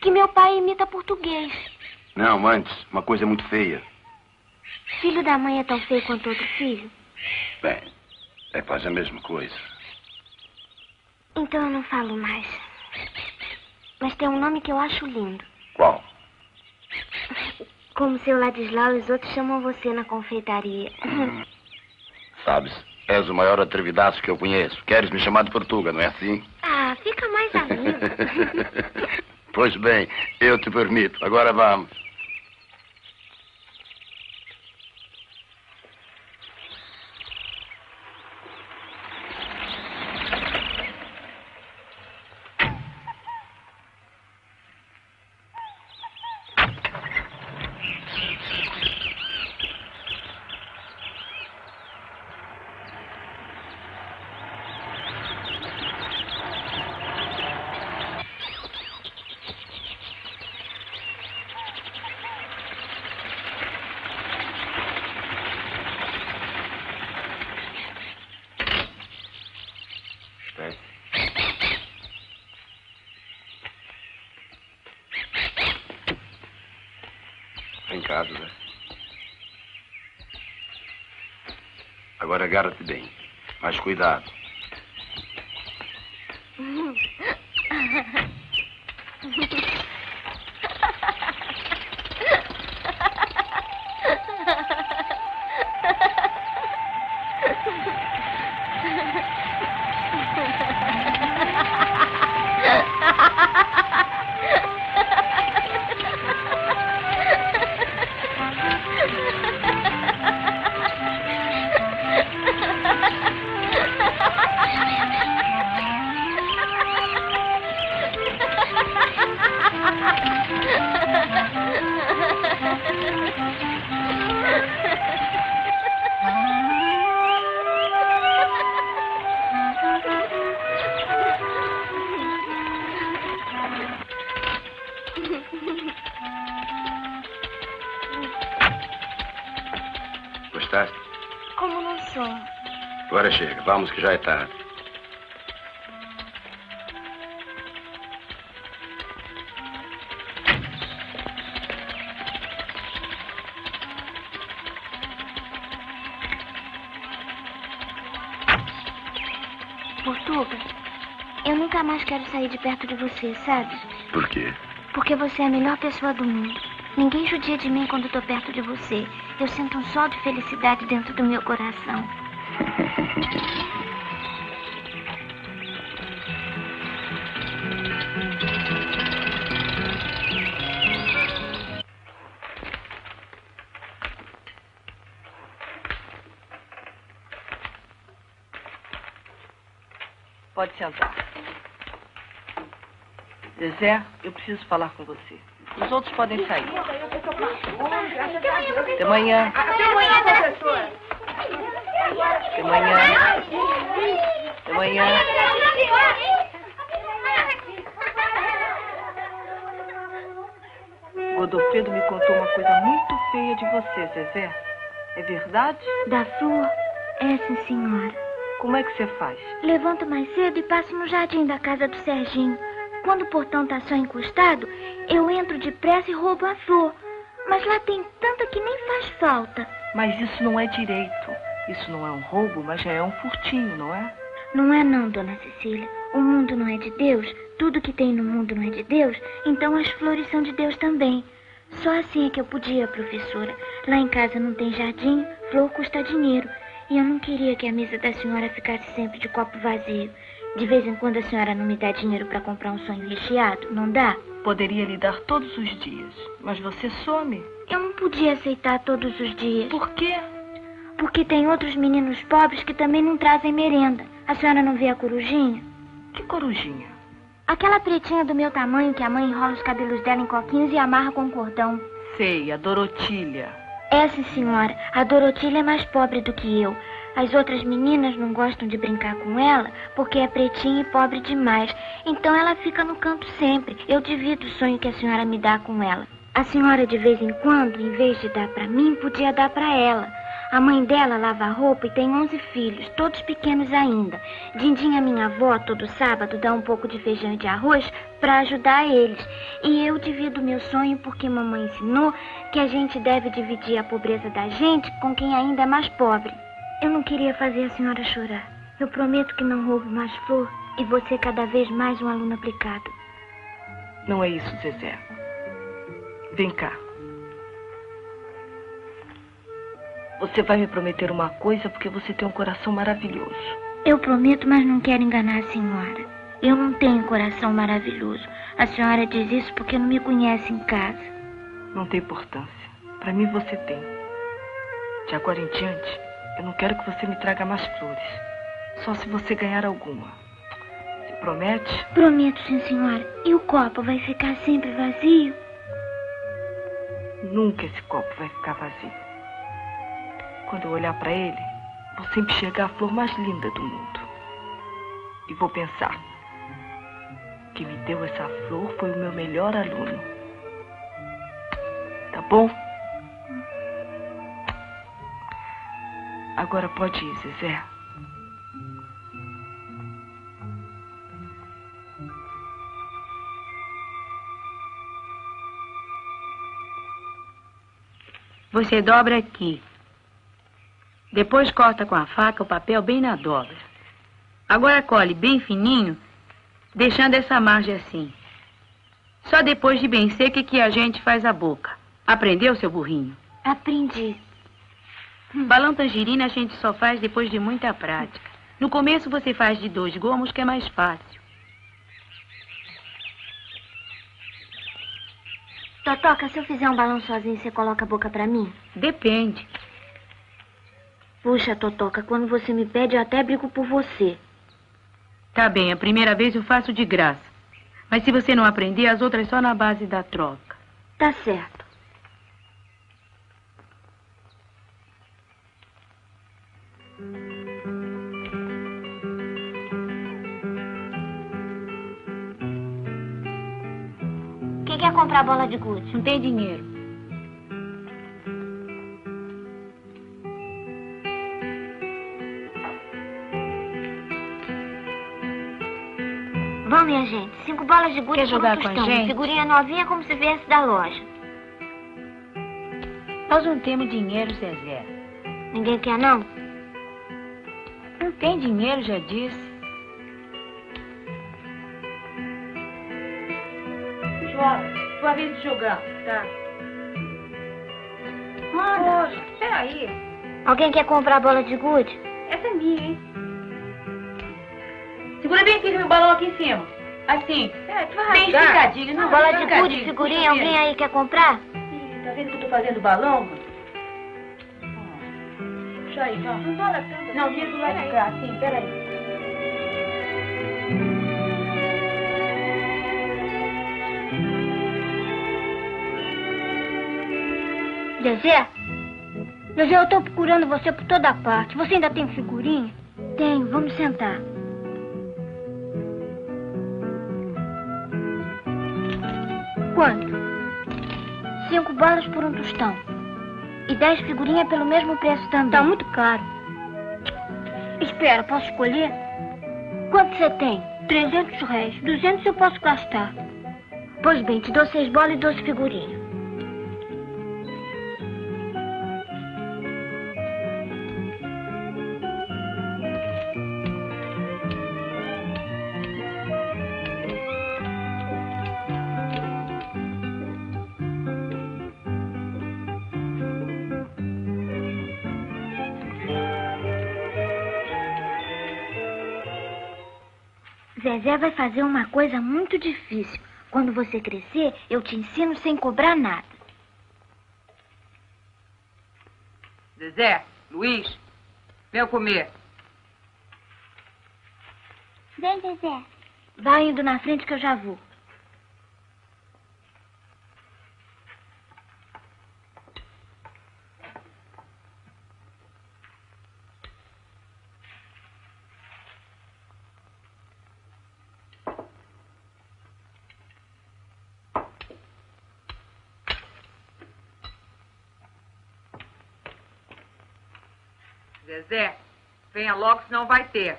Que meu pai imita português. Não, antes, uma coisa muito feia. Filho da mãe é tão feio quanto outro filho? Bem, é quase a mesma coisa. Então eu não falo mais. Mas tem um nome que eu acho lindo. Qual? Como seu Ladislau e os outros chamam você na confeitaria. Sabes, és o maior atrevidaço que eu conheço. Queres me chamar de Portuga, não é assim? Ah, fica mais amigo. pois bem, eu te permito. Agora vamos. Espere. Em casa, né? Agora agarra-te bem. Mas cuidado. Vamos que já é tarde. Portuga, eu nunca mais quero sair de perto de você, sabe? Por quê? Porque você é a melhor pessoa do mundo. Ninguém judia de mim quando estou perto de você. Eu sinto um sol de felicidade dentro do meu coração. Pode sentar. Zezé, eu preciso falar com você. Os outros podem sair. Até amanhã. Até amanhã, professora. Até amanhã. Até amanhã. Godofredo me contou uma coisa muito feia de você, Zezé. É verdade? Da flor? É, sim, senhora. Como é que você faz? Levanto mais cedo e passo no jardim da casa do Serginho. Quando o portão tá só encostado, eu entro depressa e roubo a flor. Mas lá tem tanta que nem faz falta. Mas isso não é direito. Isso não é um roubo, mas já é um furtinho, não é? Não é não, dona Cecília. O mundo não é de Deus, tudo que tem no mundo não é de Deus, então as flores são de Deus também. Só assim é que eu podia, professora. Lá em casa não tem jardim, flor custa dinheiro. E eu não queria que a mesa da senhora ficasse sempre de copo vazio. De vez em quando a senhora não me dá dinheiro para comprar um sonho recheado, não dá? Poderia lhe dar todos os dias, mas você some. Eu não podia aceitar todos os dias. Por quê? Porque tem outros meninos pobres que também não trazem merenda. A senhora não vê a corujinha? Que corujinha? Aquela pretinha do meu tamanho que a mãe enrola os cabelos dela em coquinhos e amarra com cordão. Sei, a Dorotilha. Sim, senhora. A Dorotilha é mais pobre do que eu. As outras meninas não gostam de brincar com ela porque é pretinha e pobre demais. Então ela fica no canto sempre. Eu divido o sonho que a senhora me dá com ela. A senhora, de vez em quando, em vez de dar para mim, podia dar para ela. A mãe dela lava roupa e tem 11 filhos, todos pequenos ainda. Dindinha, minha avó, todo sábado dá um pouco de feijão e de arroz para ajudar eles. E eu divido meu sonho porque mamãe ensinou que a gente deve dividir a pobreza da gente com quem ainda é mais pobre. Eu não queria fazer a senhora chorar. Eu prometo que não roubo mais flor e ser cada vez mais um aluno aplicado. Não é isso, Zezé. Vem cá. Você vai me prometer uma coisa porque você tem um coração maravilhoso. Eu prometo, mas não quero enganar a senhora. Eu não tenho coração maravilhoso. A senhora diz isso porque não me conhece em casa. Não tem importância. Para mim você tem. De agora em diante, eu não quero que você me traga mais flores. Só se você ganhar alguma. Se promete? Prometo, sim, senhora. E o copo vai ficar sempre vazio? Nunca esse copo vai ficar vazio. Quando eu olhar para ele, vou sempre enxergar a flor mais linda do mundo. E vou pensar: quem me deu essa flor foi o meu melhor aluno. Tá bom? Agora pode ir, Zezé. Você dobra aqui. Depois corta com a faca o papel bem na dobra. Agora colhe bem fininho, deixando essa margem assim. Só depois de bem seca que a gente faz a boca. Aprendeu, seu burrinho? Aprendi. Balão tangerina a gente só faz depois de muita prática. No começo você faz de dois gomos, que é mais fácil. Totoca, se eu fizer um balão sozinho, você coloca a boca pra mim? Depende. Puxa, Totoca, quando você me pede, eu até brigo por você. Tá bem, a primeira vez eu faço de graça. Mas se você não aprender, as outras só na base da troca. Tá certo. Quem quer comprar bola de gude? Não tem dinheiro. Vamos, minha gente. Cinco bolas de gude Quer jogar com a gente? Figurinha novinha como se viesse da loja. Nós não temos dinheiro, Zezé. Ninguém quer, não? Não tem dinheiro, já disse. Joga. Tua vez de jogar. Tá. Poxa, peraí. Alguém quer comprar bola de gude? Essa é minha, hein? Segura bem aqui meu balão aqui em cima. Assim, é, bem esticadinho, não Bola de gude, de figurinha, alguém aí quer comprar? Ih, tá vendo que eu tô fazendo balão? Puxa aí, ó. Não bola tanto. Não, vira do lado de cá, assim, peraí. Zezé? Zezé, eu tô procurando você por toda parte. Você ainda tem figurinha? Tenho, vamos sentar. Quanto? Cinco balas por um tostão. E dez figurinhas pelo mesmo preço também. Tá muito caro. Espera, posso escolher? Quanto você tem? 300 réis. 200 eu posso gastar. Pois bem, te dou seis bolas e doze figurinhas. Zezé vai fazer uma coisa muito difícil. Quando você crescer, eu te ensino sem cobrar nada. Zezé, Luiz, vem comer. Vem, Zezé. Vai indo na frente que eu já vou. Zezé, venha logo, senão vai ter.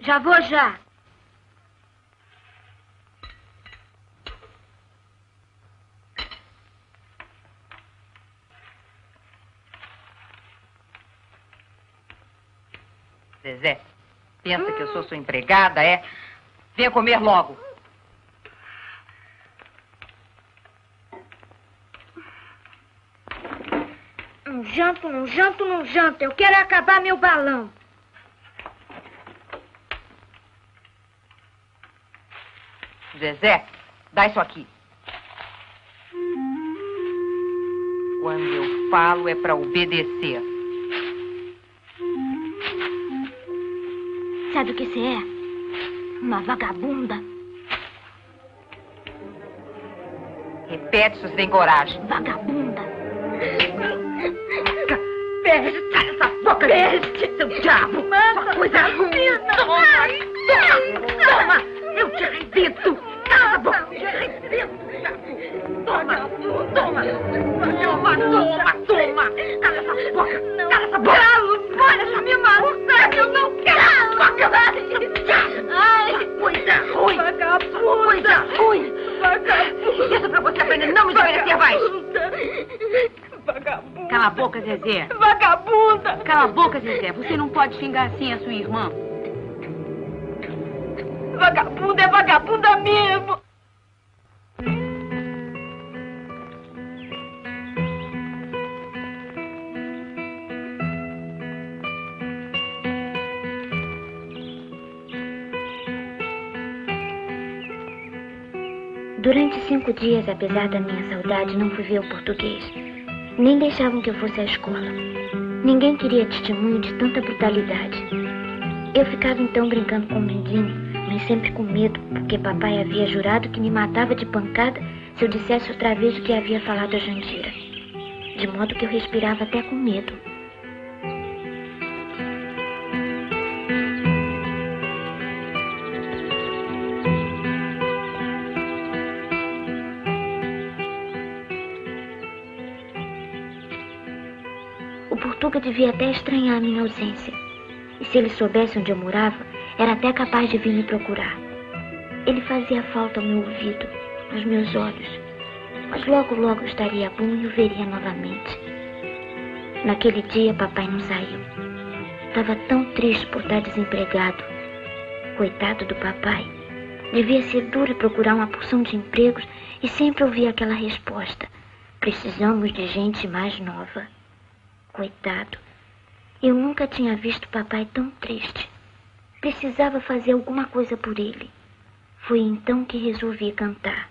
Já vou já. Zezé, pensa que eu sou sua empregada, é? Venha comer logo. Não janto, não janto. Eu quero acabar meu balão. Zezé, dá isso aqui. Quando eu falo é pra obedecer. Sabe o que você é? Uma vagabunda. Repete se você tem coragem. Vagabunda. Peste, seu diabo! Uma coisa ruim! Toma! Toma! Toma! Eu te arrebento! Cala essa boca! Eu te arrebento, diabo! Toma! Toma! Toma! Toma! Toma! Cala essa boca! Cala essa boca! Calo! Para de me matar! Eu não quero! Boca! Ai! Coisa ruim! Vagabunda! Coisa ruim! Vagabunda! Isso pra você aprender não me desobedecer mais! Cala a boca, Zezé. Vagabunda. Cala a boca, Zezé. Você não pode xingar assim a sua irmã. Vagabunda é vagabunda mesmo. Durante cinco dias, apesar da minha saudade, não fui ver o português. Nem deixavam que eu fosse à escola. Ninguém queria testemunho de tanta brutalidade. Eu ficava então brincando com o Mindinho, mas sempre com medo, porque papai havia jurado que me matava de pancada se eu dissesse outra vez o que havia falado a Jandira. De modo que eu respirava até com medo. O Portuga devia até estranhar a minha ausência. E se ele soubesse onde eu morava, era até capaz de vir me procurar. Ele fazia falta ao meu ouvido, aos meus olhos. Mas logo, logo estaria bom e o veria novamente. Naquele dia, papai não saiu. Estava tão triste por estar desempregado. Coitado do papai. Devia ser duro procurar uma porção de empregos e sempre ouvia aquela resposta: Precisamos de gente mais nova. Coitado. Eu nunca tinha visto papai tão triste. Precisava fazer alguma coisa por ele. Foi então que resolvi cantar.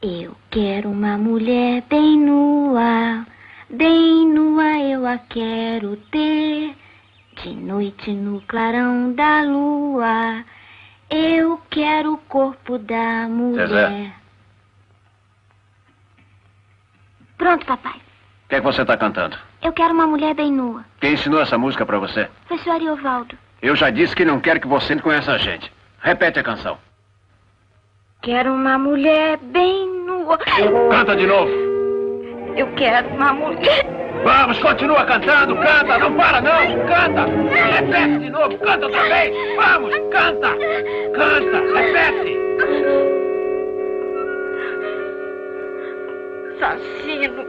Eu quero uma mulher bem nua, bem nua eu a quero ter. De noite no clarão da lua, eu quero o corpo da mulher. Zezé. Pronto, papai. O que é que você está cantando? Eu quero uma mulher bem nua. Quem ensinou essa música para você? Foi o Ariovaldo. Eu já disse que não quero que você conheça a gente. Repete a canção. Quero uma mulher bem nua. Canta de novo. Eu quero uma mulher. Vamos, continua cantando, canta, não para não, canta. Repete de novo, canta outra vez. Vamos, canta, canta, repete. Assassino.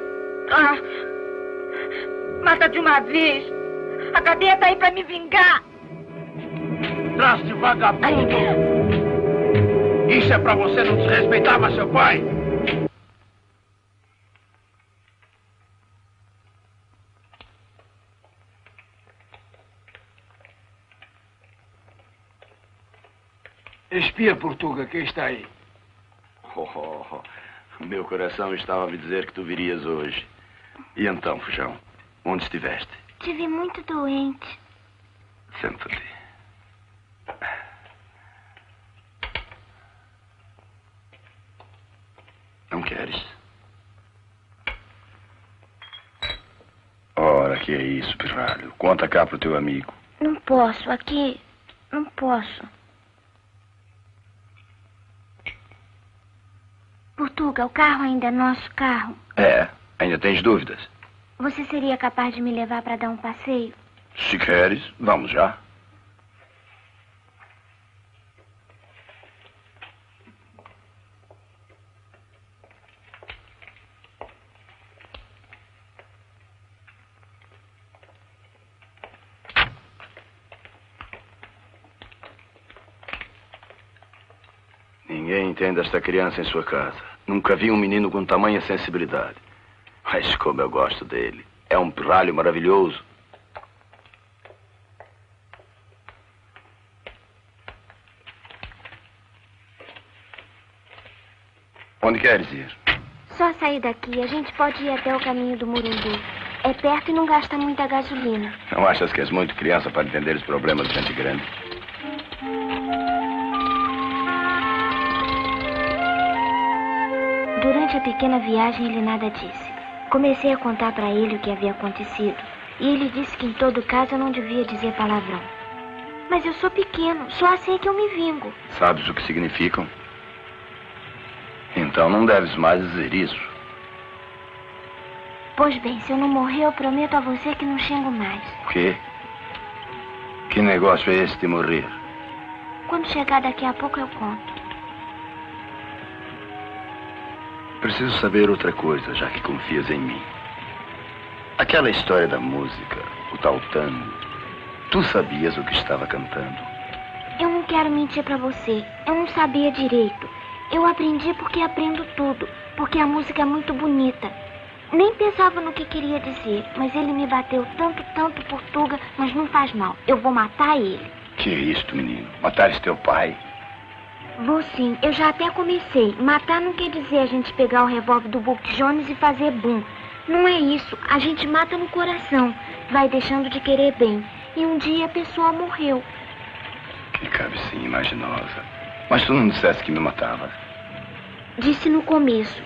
Ah. Mata de uma vez. A cadeia tá aí pra me vingar. Traz de vagabundo. Isso é pra você não desrespeitar mais seu pai. Espia, Portuga, quem está aí? Oh, oh, oh. Meu coração estava a me dizer que tu virias hoje. E então, Fujão, onde estiveste? Tive muito doente. Senta-te. Não queres? Ora, que é isso, pirralho? Conta cá pro teu amigo. Não posso, aqui. Não posso. Portuga, o carro ainda é nosso carro. É, ainda tens dúvidas? Você seria capaz de me levar para dar um passeio? Se queres, vamos já. Entende esta criança em sua casa. Nunca vi um menino com tamanha sensibilidade. Mas como eu gosto dele. É um pirralho maravilhoso. Onde queres ir? Só sair daqui. A gente pode ir até o caminho do Murundu. É perto e não gasta muita gasolina. Não achas que és muito criança para entender os problemas de gente grande? Durante a pequena viagem, ele nada disse. Comecei a contar para ele o que havia acontecido. E ele disse que em todo caso eu não devia dizer palavrão. Mas eu sou pequeno, só assim é que eu me vingo. Sabes o que significam? Então não deves mais dizer isso. Pois bem, se eu não morrer, eu prometo a você que não xingo mais. O quê? Que negócio é esse de morrer? Quando chegar daqui a pouco, eu conto. Preciso saber outra coisa, já que confias em mim. Aquela história da música, o tal tango, tu sabias o que estava cantando? Eu não quero mentir para você. Eu não sabia direito. Eu aprendi porque aprendo tudo. Porque a música é muito bonita. Nem pensava no que queria dizer, mas ele me bateu tanto, tanto, Portuga, mas não faz mal. Eu vou matar ele. Que é isto, menino? Matares teu pai? Vou sim, eu já até comecei. Matar não quer dizer a gente pegar o revólver do Buck Jones e fazer bum. Não é isso, a gente mata no coração. Vai deixando de querer bem. E um dia a pessoa morreu. Que cabecinha imaginosa. Mas tu não disseste que me matavas. Disse no começo.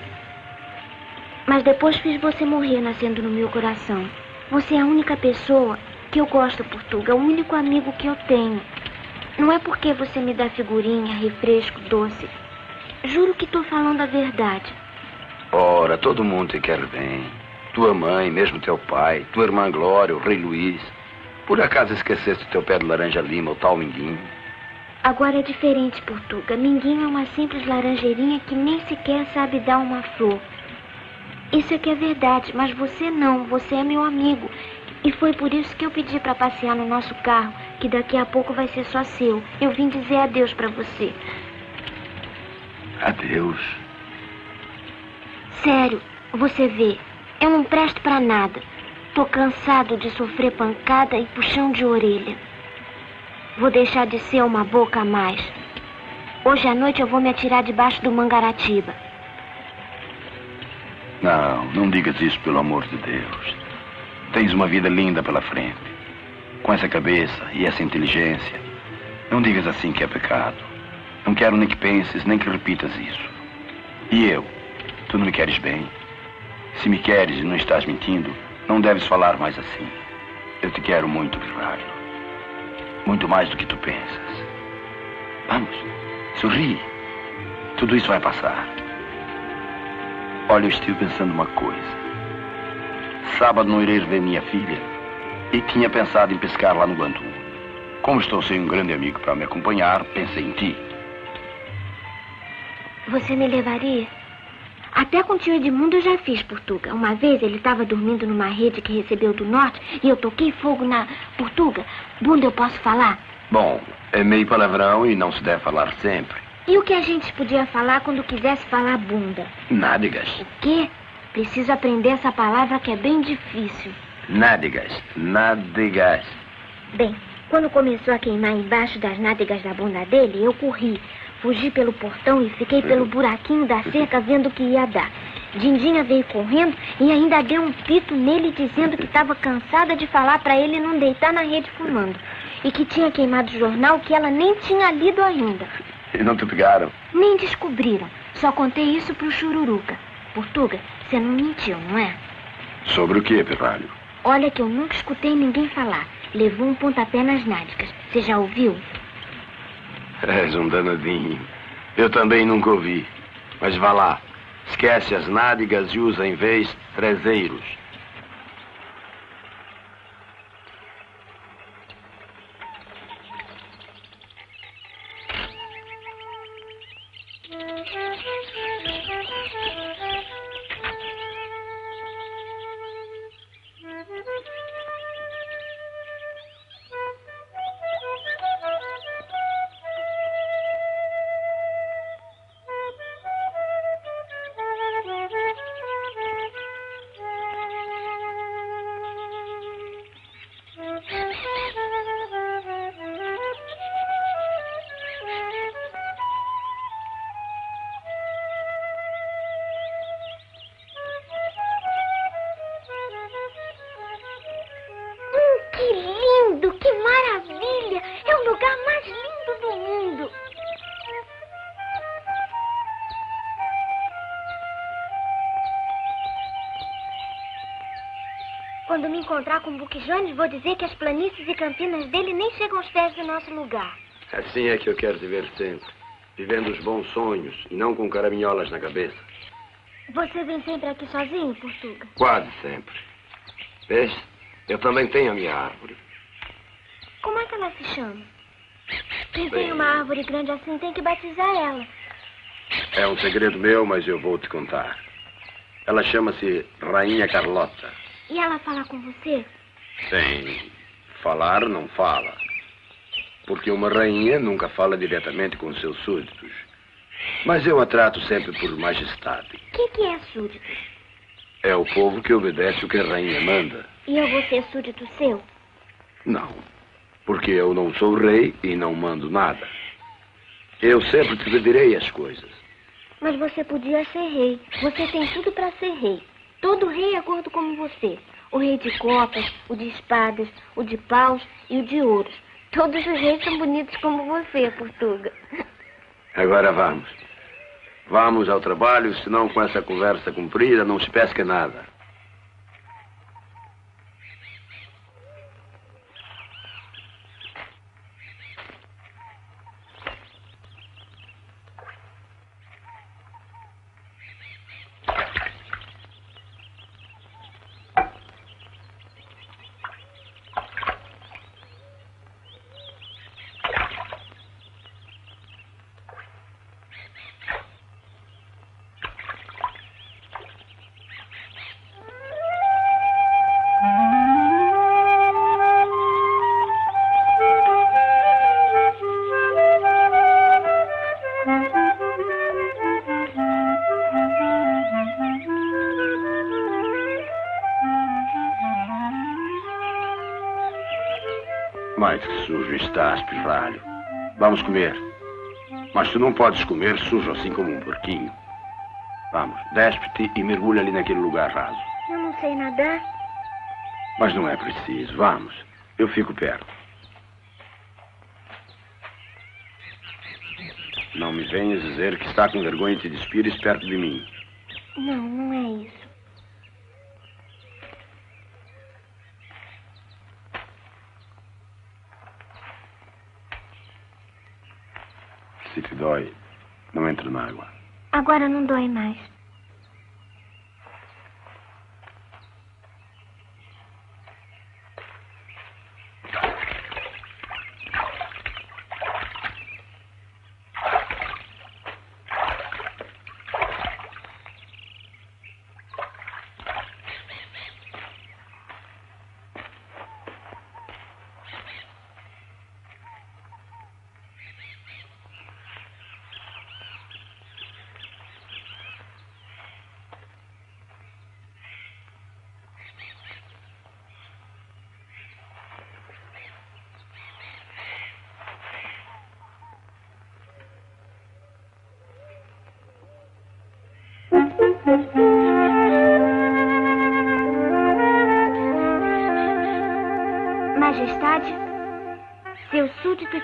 Mas depois fiz você morrer nascendo no meu coração. Você é a única pessoa que eu gosto, Portuga. O único amigo que eu tenho. Não é porque você me dá figurinha, refresco, doce. Juro que estou falando a verdade. Ora, todo mundo te quer bem. Tua mãe, mesmo teu pai, tua irmã Glória, o rei Luiz. Por acaso esqueceste o teu pé de laranja lima, o tal minguinho? Agora é diferente, Portuga. Minguinho é uma simples laranjeirinha que nem sequer sabe dar uma flor. Isso é que é verdade, mas você não. Você é meu amigo. E foi por isso que eu pedi para passear no nosso carro, que daqui a pouco vai ser só seu. Eu vim dizer adeus para você. Adeus? Sério, você vê, eu não presto para nada. Tô cansado de sofrer pancada e puxão de orelha. Vou deixar de ser uma boca a mais. Hoje à noite eu vou me atirar debaixo do Mangaratiba. Não, não digas isso, pelo amor de Deus. Tens uma vida linda pela frente. Com essa cabeça e essa inteligência. Não digas assim que é pecado. Não quero nem que penses, nem que repitas isso. E eu? Tu não me queres bem? Se me queres e não estás mentindo, não deves falar mais assim. Eu te quero muito, Pirralho. Muito mais do que tu pensas. Vamos, sorri. Tudo isso vai passar. Olha, eu estive pensando uma coisa. Sábado não irei ver minha filha e tinha pensado em pescar lá no Guandu. Como estou sem um grande amigo para me acompanhar, pensei em ti. Você me levaria? Até com o tio Edmundo eu já fiz, Portuga. Uma vez ele estava dormindo numa rede que recebeu do norte e eu toquei fogo na Portuga. Bunda, eu posso falar? Bom, é meio palavrão e não se deve falar sempre. E o que a gente podia falar quando quisesse falar bunda? Nádegas. O quê? Preciso aprender essa palavra que é bem difícil. Nádegas. Nádegas. Bem, quando começou a queimar embaixo das nádegas da bunda dele, eu corri. Fugi pelo portão e fiquei pelo buraquinho da cerca vendo o que ia dar. Dindinha veio correndo e ainda deu um pito nele dizendo que estava cansada de falar para ele não deitar na rede fumando. E que tinha queimado o jornal que ela nem tinha lido ainda. E não te pegaram? Nem descobriram. Só contei isso pro Chururuca. Portuga, você não mentiu, não é? Sobre o que, Pirralho? Olha que eu nunca escutei ninguém falar. Levou um pontapé nas nádegas. Você já ouviu? És um danadinho. Eu também nunca ouvi. Mas vá lá. Esquece as nádegas e usa em vez trezeiros. Encontrar com Jones, vou dizer que as planícies e campinas dele nem chegam aos pés do nosso lugar. Assim é que eu quero te ver sempre. Vivendo os bons sonhos e não com caraminholas na cabeça. Você vem sempre aqui sozinho, Portuga? Quase sempre. Vês? Eu também tenho a minha árvore. Como é que ela se chama? Quem tem uma árvore grande assim tem que batizar ela. É um segredo meu, mas eu vou te contar. Ela chama-se Rainha Carlota. E ela fala com você? Sem falar, não fala. Porque uma rainha nunca fala diretamente com seus súditos. Mas eu a trato sempre por majestade. O que, que é súdito? É o povo que obedece o que a rainha manda. E eu vou ser súdito seu? Não. Porque eu não sou rei e não mando nada. Eu sempre te pedirei as coisas. Mas você podia ser rei. Você tem tudo para ser rei. Todo rei é gordo como você. O rei de copas, o de espadas, o de paus e o de ouros. Todos os reis são bonitos como você, Portuga. Agora vamos. Vamos ao trabalho, senão com essa conversa comprida não se pesca nada. Não podes comer sujo assim como um porquinho. Vamos, despe-te e mergulha ali naquele lugar raso. Eu não sei nadar. Mas não é preciso. Vamos. Eu fico perto. Não me venhas dizer que está com vergonha de te despires perto de mim. Não, não é isso. Se te dói, não entre na água. Agora não dói mais.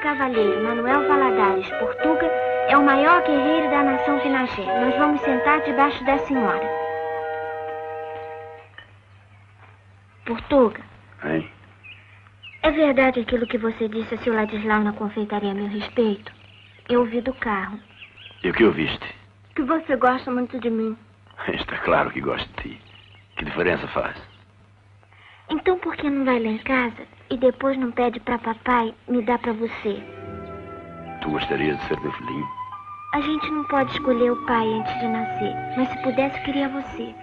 Cavaleiro Manuel Valadares Portuga é o maior guerreiro da nação Pinagé. Nós vamos sentar debaixo da senhora. Portuga, Hein? é verdade aquilo que você disse a seu Ladislau na confeitaria a meu respeito? Eu ouvi do carro. E o que ouviste? Que você gosta muito de mim. Está claro que gosto de ti. Que diferença faz? Então por que não vai lá em casa e depois não pede pra papai me dar pra você? Tu gostarias de ser meu filhinho? A gente não pode escolher o pai antes de nascer, mas se pudesse, queria você.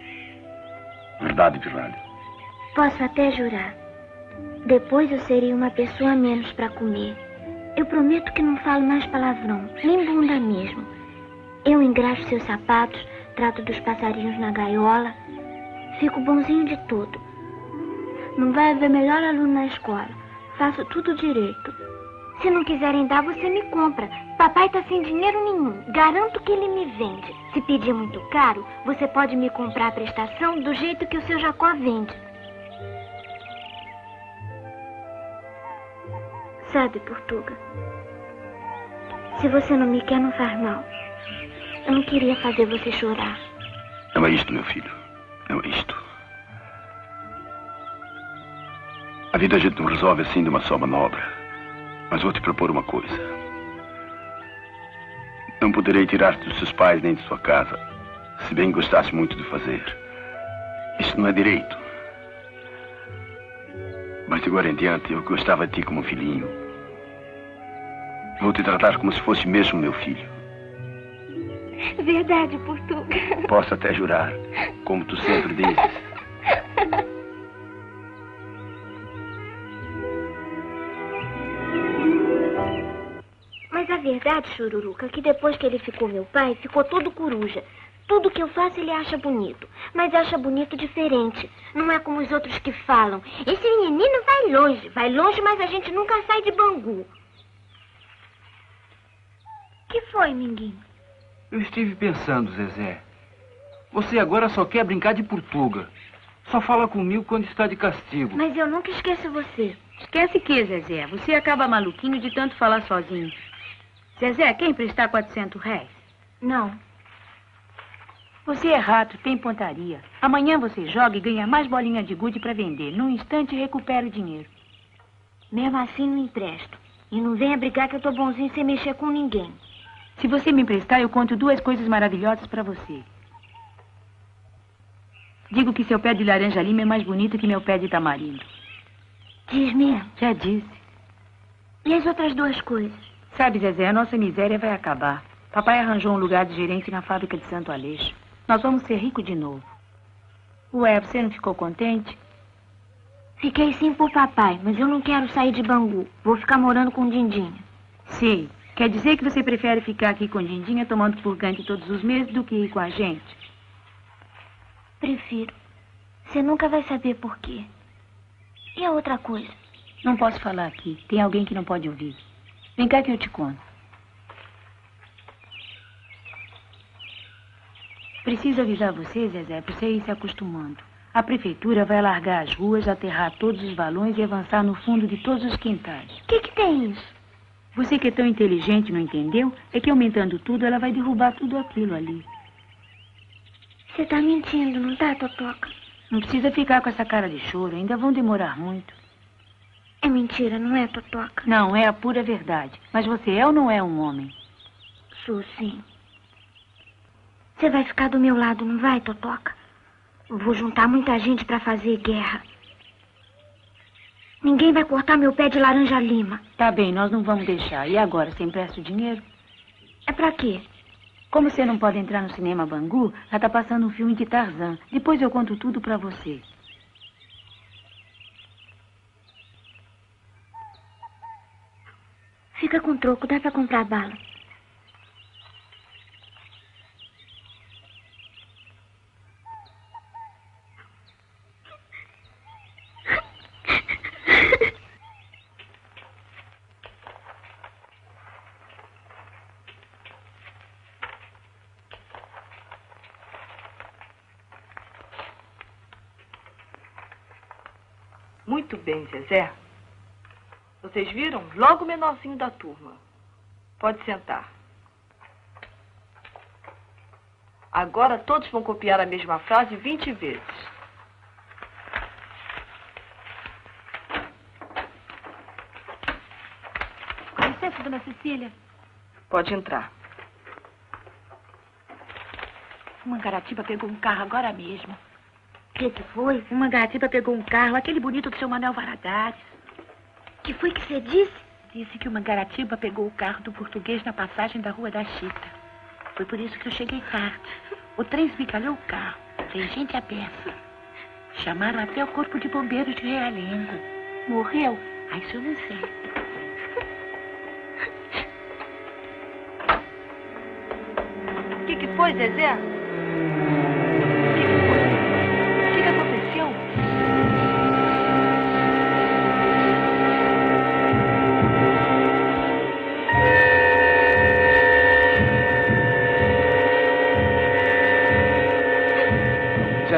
Verdade, pirralho. Posso até jurar. Depois eu seria uma pessoa a menos pra comer. Eu prometo que não falo mais palavrão, nem bunda mesmo. Eu engraxo seus sapatos, trato dos passarinhos na gaiola. Fico bonzinho de tudo. Não vai haver melhor aluno na escola. Faço tudo direito. Se não quiserem dar, você me compra. Papai tá sem dinheiro nenhum. Garanto que ele me vende. Se pedir muito caro, você pode me comprar a prestação do jeito que o seu Jacó vende. Sabe, Portuga? Se você não me quer, não faz mal. Eu não queria fazer você chorar. Não é isto, meu filho. Não é isto. A vida a gente não resolve assim de uma só manobra. Mas vou te propor uma coisa. Não poderei tirar-te dos seus pais nem de sua casa, se bem gostasse muito de fazer. Isso não é direito. Mas de agora em diante eu gostava de ti como um filhinho. Vou te tratar como se fosse mesmo meu filho. Verdade, Portuga. Posso até jurar, como tu sempre dizes. Mas a verdade, Chururuca, é que depois que ele ficou meu pai, ficou todo coruja. Tudo que eu faço ele acha bonito. Mas acha bonito diferente. Não é como os outros que falam. Esse menino vai longe. Vai longe, mas a gente nunca sai de Bangu. que foi, Minguinho? Eu estive pensando, Zezé. Você agora só quer brincar de Portuga. Só fala comigo quando está de castigo. Mas eu nunca esqueço você. Esquece que, Zezé? Você acaba maluquinho de tanto falar sozinho. Zezé, quer emprestar 400 réis? Não. Você é rato, tem pontaria. Amanhã você joga e ganha mais bolinha de gude para vender. Num instante recupera o dinheiro. Mesmo assim, não empresto. E não venha brigar que eu tô bonzinho sem mexer com ninguém. Se você me emprestar, eu conto duas coisas maravilhosas para você. Digo que seu pé de laranja lima é mais bonito que meu pé de tamarindo. Diz mesmo. Já disse. E as outras duas coisas? Sabe, Zezé, a nossa miséria vai acabar. Papai arranjou um lugar de gerente na fábrica de Santo Aleixo. Nós vamos ser ricos de novo. Ué, você não ficou contente? Fiquei sim por papai, mas eu não quero sair de Bangu. Vou ficar morando com Dindinha. Sim. Quer dizer que você prefere ficar aqui com Dindinha tomando purgante todos os meses do que ir com a gente? Prefiro. Você nunca vai saber por quê. E a outra coisa? Não posso falar aqui. Tem alguém que não pode ouvir. Vem cá que eu te conto. Preciso avisar você, Zezé, para você ir se acostumando. A prefeitura vai largar as ruas, aterrar todos os valões e avançar no fundo de todos os quintais. O que, que tem isso? Você que é tão inteligente não entendeu? É que aumentando tudo, ela vai derrubar tudo aquilo ali. Você tá mentindo, não tá, Totoca? Não precisa ficar com essa cara de choro, ainda vão demorar muito. É mentira, não é, Totoca? Não, é a pura verdade. Mas você é ou não é um homem? Sou sim. Você vai ficar do meu lado, não vai, Totoca? Vou juntar muita gente para fazer guerra. Ninguém vai cortar meu pé de laranja lima. Tá bem, nós não vamos deixar. E agora, você empresta o dinheiro? É pra quê? Como você não pode entrar no cinema Bangu, já tá passando um filme de Tarzan. Depois eu conto tudo pra você. Fica com troco, dá pra comprar bala. Muito bem, Zezé. Vocês viram? Logo o menorzinho da turma. Pode sentar. Agora todos vão copiar a mesma frase 20 vezes. Com licença, dona Cecília. Pode entrar. Uma garatiba pegou um carro agora mesmo. O que, que foi? Uma garatiba pegou um carro, aquele bonito do seu Manuel Varadares. Que foi que você disse? Disse que uma garatiba pegou o carro do português na passagem da Rua da Chita. Foi por isso que eu cheguei tarde. O trem esbicalhou o carro. Tem gente a peça. Chamaram até o corpo de bombeiros de Realengo. Morreu? Ah, isso eu não sei. O que, que foi, Zezé?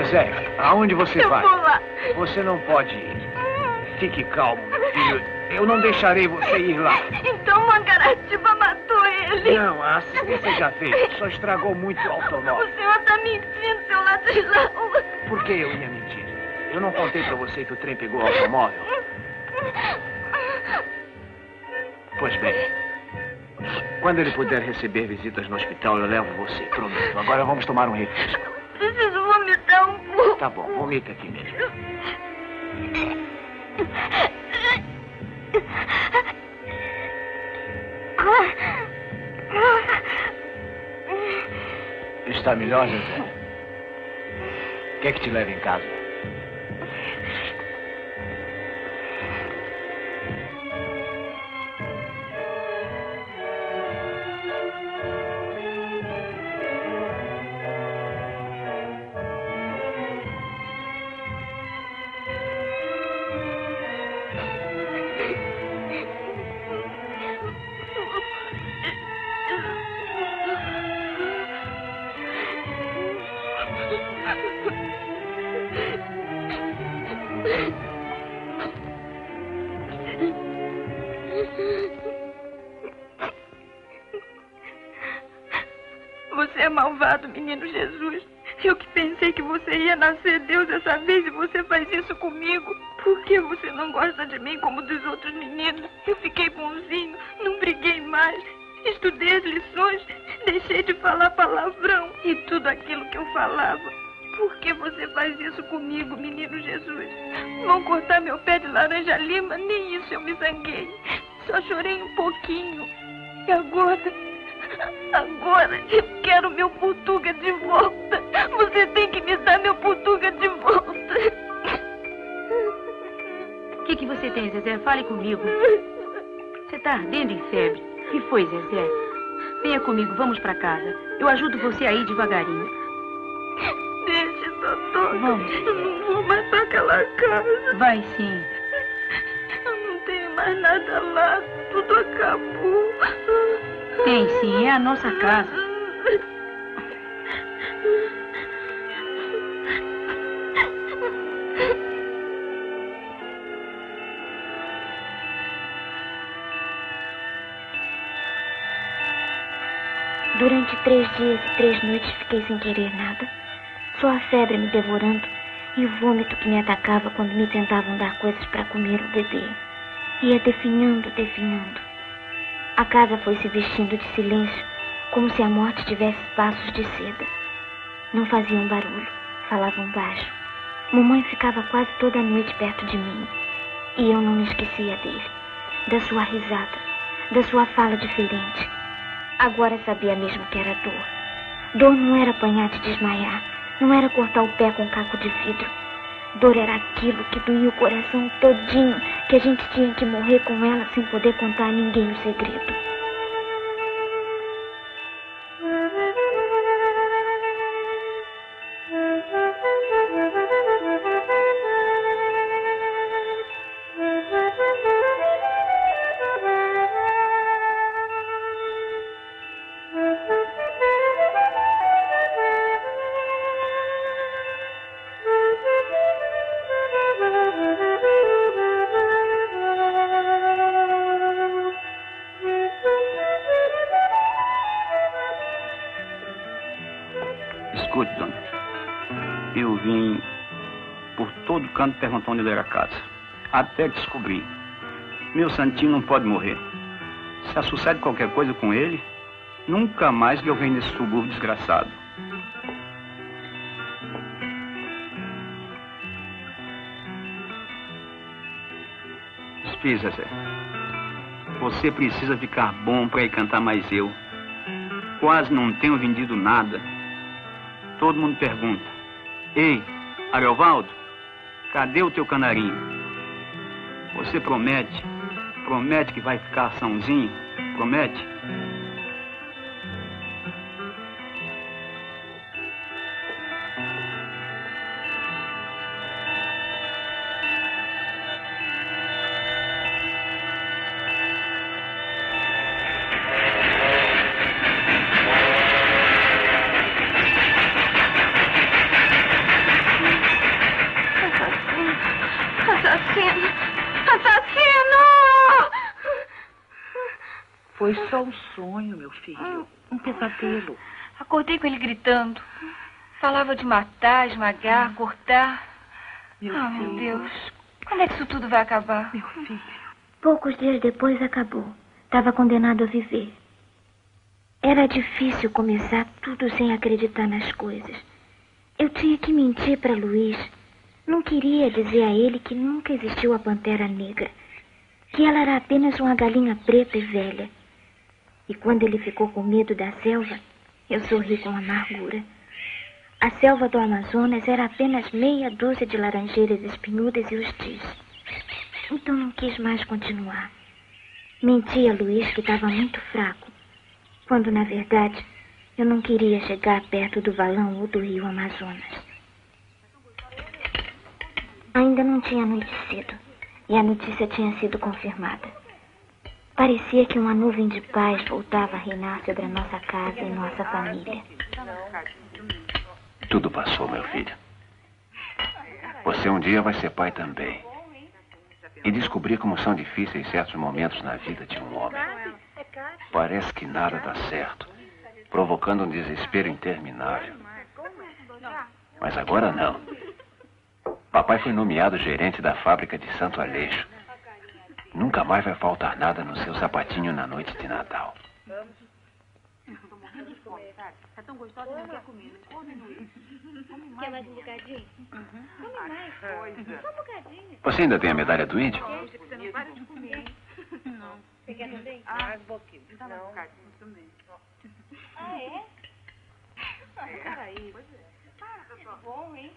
Zezé, aonde você Eu vai? vou lá. Você não pode ir. Fique calmo, meu filho. Eu não deixarei você ir lá. Então Mangaratiba matou ele. Não, a assistência já fez. Só estragou muito o O automóvel. senhor tá mentindo, seu ladrão. Por que eu ia mentir? Eu não contei pra você que o trem pegou o automóvel? Pois bem. Quando ele puder receber visitas no hospital, eu levo você, prometo. Agora vamos tomar um refresco. Preciso. Tá bom, vomita aqui mesmo. Está melhor, Zezé? Quer que te leve em casa? Outros meninos? Eu fiquei bonzinho, não briguei mais. Estudei as lições, deixei de falar palavrão e tudo aquilo que eu falava. Por que você faz isso comigo, menino Jesus? Vão cortar meu pé de laranja lima, nem isso eu me zanguei. Só chorei um pouquinho. E agora Agora eu quero meu Portuga de volta. Você tem que me dar meu Portuga de volta. O que, que você tem, Zezé? Fale comigo. Você tá ardendo em febre. O que foi, Zezé? Venha comigo, vamos pra casa. Eu ajudo você a ir devagarinho. Deixe, Totó. Vamos. Eu não vou mais pra aquela casa. Vai sim. Eu não tenho mais nada lá. Tudo acabou. Tem sim, é a nossa casa. Durante três dias e três noites fiquei sem querer nada. Só a febre me devorando e o vômito que me atacava quando me tentavam dar coisas para comer ou beber. Ia definhando, definhando. A casa foi se vestindo de silêncio como se a morte tivesse passos de seda. Não faziam barulho, falavam baixo. Mamãe ficava quase toda noite perto de mim. E eu não me esquecia dele, da sua risada, da sua fala diferente. Agora sabia mesmo que era dor. Dor não era apanhar de desmaiar, não era cortar o pé com um caco de vidro. Dor era aquilo que doía o coração todinho, que a gente tinha que morrer com ela sem poder contar a ninguém o segredo. Onde ele era casa. Até que descobri. Meu santinho não pode morrer. Se sucede qualquer coisa com ele, nunca mais que eu venho nesse subúrbio desgraçado. Zé. Você precisa ficar bom para ir cantar mais eu. Quase não tenho vendido nada. Todo mundo pergunta: Ei, Ariovaldo, cadê o teu canarinho? Você promete? Promete que vai ficar açãozinho? Promete? Pesadelo. Acordei com ele gritando. Falava de matar, esmagar, cortar. Meu ah, meu filho. Deus. Quando é que isso tudo vai acabar? Meu filho. Poucos dias depois acabou. Estava condenado a viver. Era difícil começar tudo sem acreditar nas coisas. Eu tinha que mentir para Luiz. Não queria dizer a ele que nunca existiu a pantera negra, que ela era apenas uma galinha preta e velha. E quando ele ficou com medo da selva, eu sorri com amargura. A selva do Amazonas era apenas meia dúzia de laranjeiras espinhudas e hostis. Então não quis mais continuar. Menti a Luiz que estava muito fraco, quando na verdade eu não queria chegar perto do valão ou do rio Amazonas. Ainda não tinha anoitecido e a notícia tinha sido confirmada. Parecia que uma nuvem de paz voltava a reinar sobre a nossa casa e nossa família. Tudo passou, meu filho. Você um dia vai ser pai também. E descobrir como são difíceis certos momentos na vida de um homem. Parece que nada dá certo, provocando um desespero interminável. Mas agora não. Papai foi nomeado gerente da fábrica de Santo Aleixo. Nunca mais vai faltar nada no seu sapatinho na noite de Natal. Tá tão gostosa não quer comer. Come, Luiz. Come mais. Quer mais um bocadinho? Come mais. Só um bocadinho. Você ainda tem a medalha do índio? Você não para de comer. Não. Você quer também? Ah, um pouquinho. Dá mais um bocadinho também. Ah, é? Peraí. Tá bom, hein?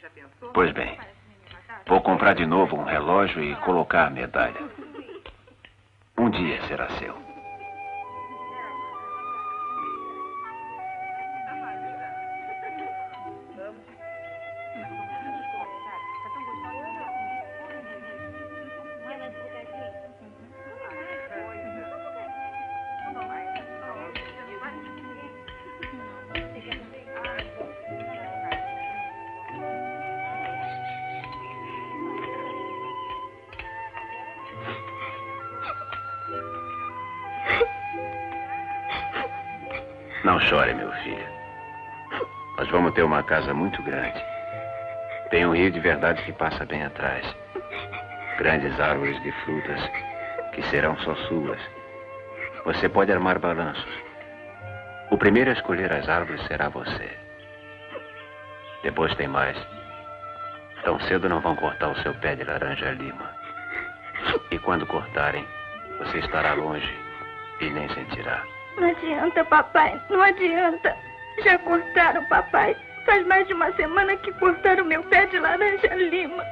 Já pensou? Pois bem. Vou comprar de novo um relógio e colocar a medalha. Um dia será seu. Casa muito grande. Tem um rio de verdade que passa bem atrás. Grandes árvores de frutas que serão só suas. Você pode armar balanços. O primeiro a escolher as árvores será você. Depois tem mais. Tão cedo não vão cortar o seu pé de laranja lima. E quando cortarem, você estará longe e nem sentirá. Não adianta, papai. Não adianta. Já cortaram, papai. Faz mais de uma semana que cortaram meu pé de laranja lima.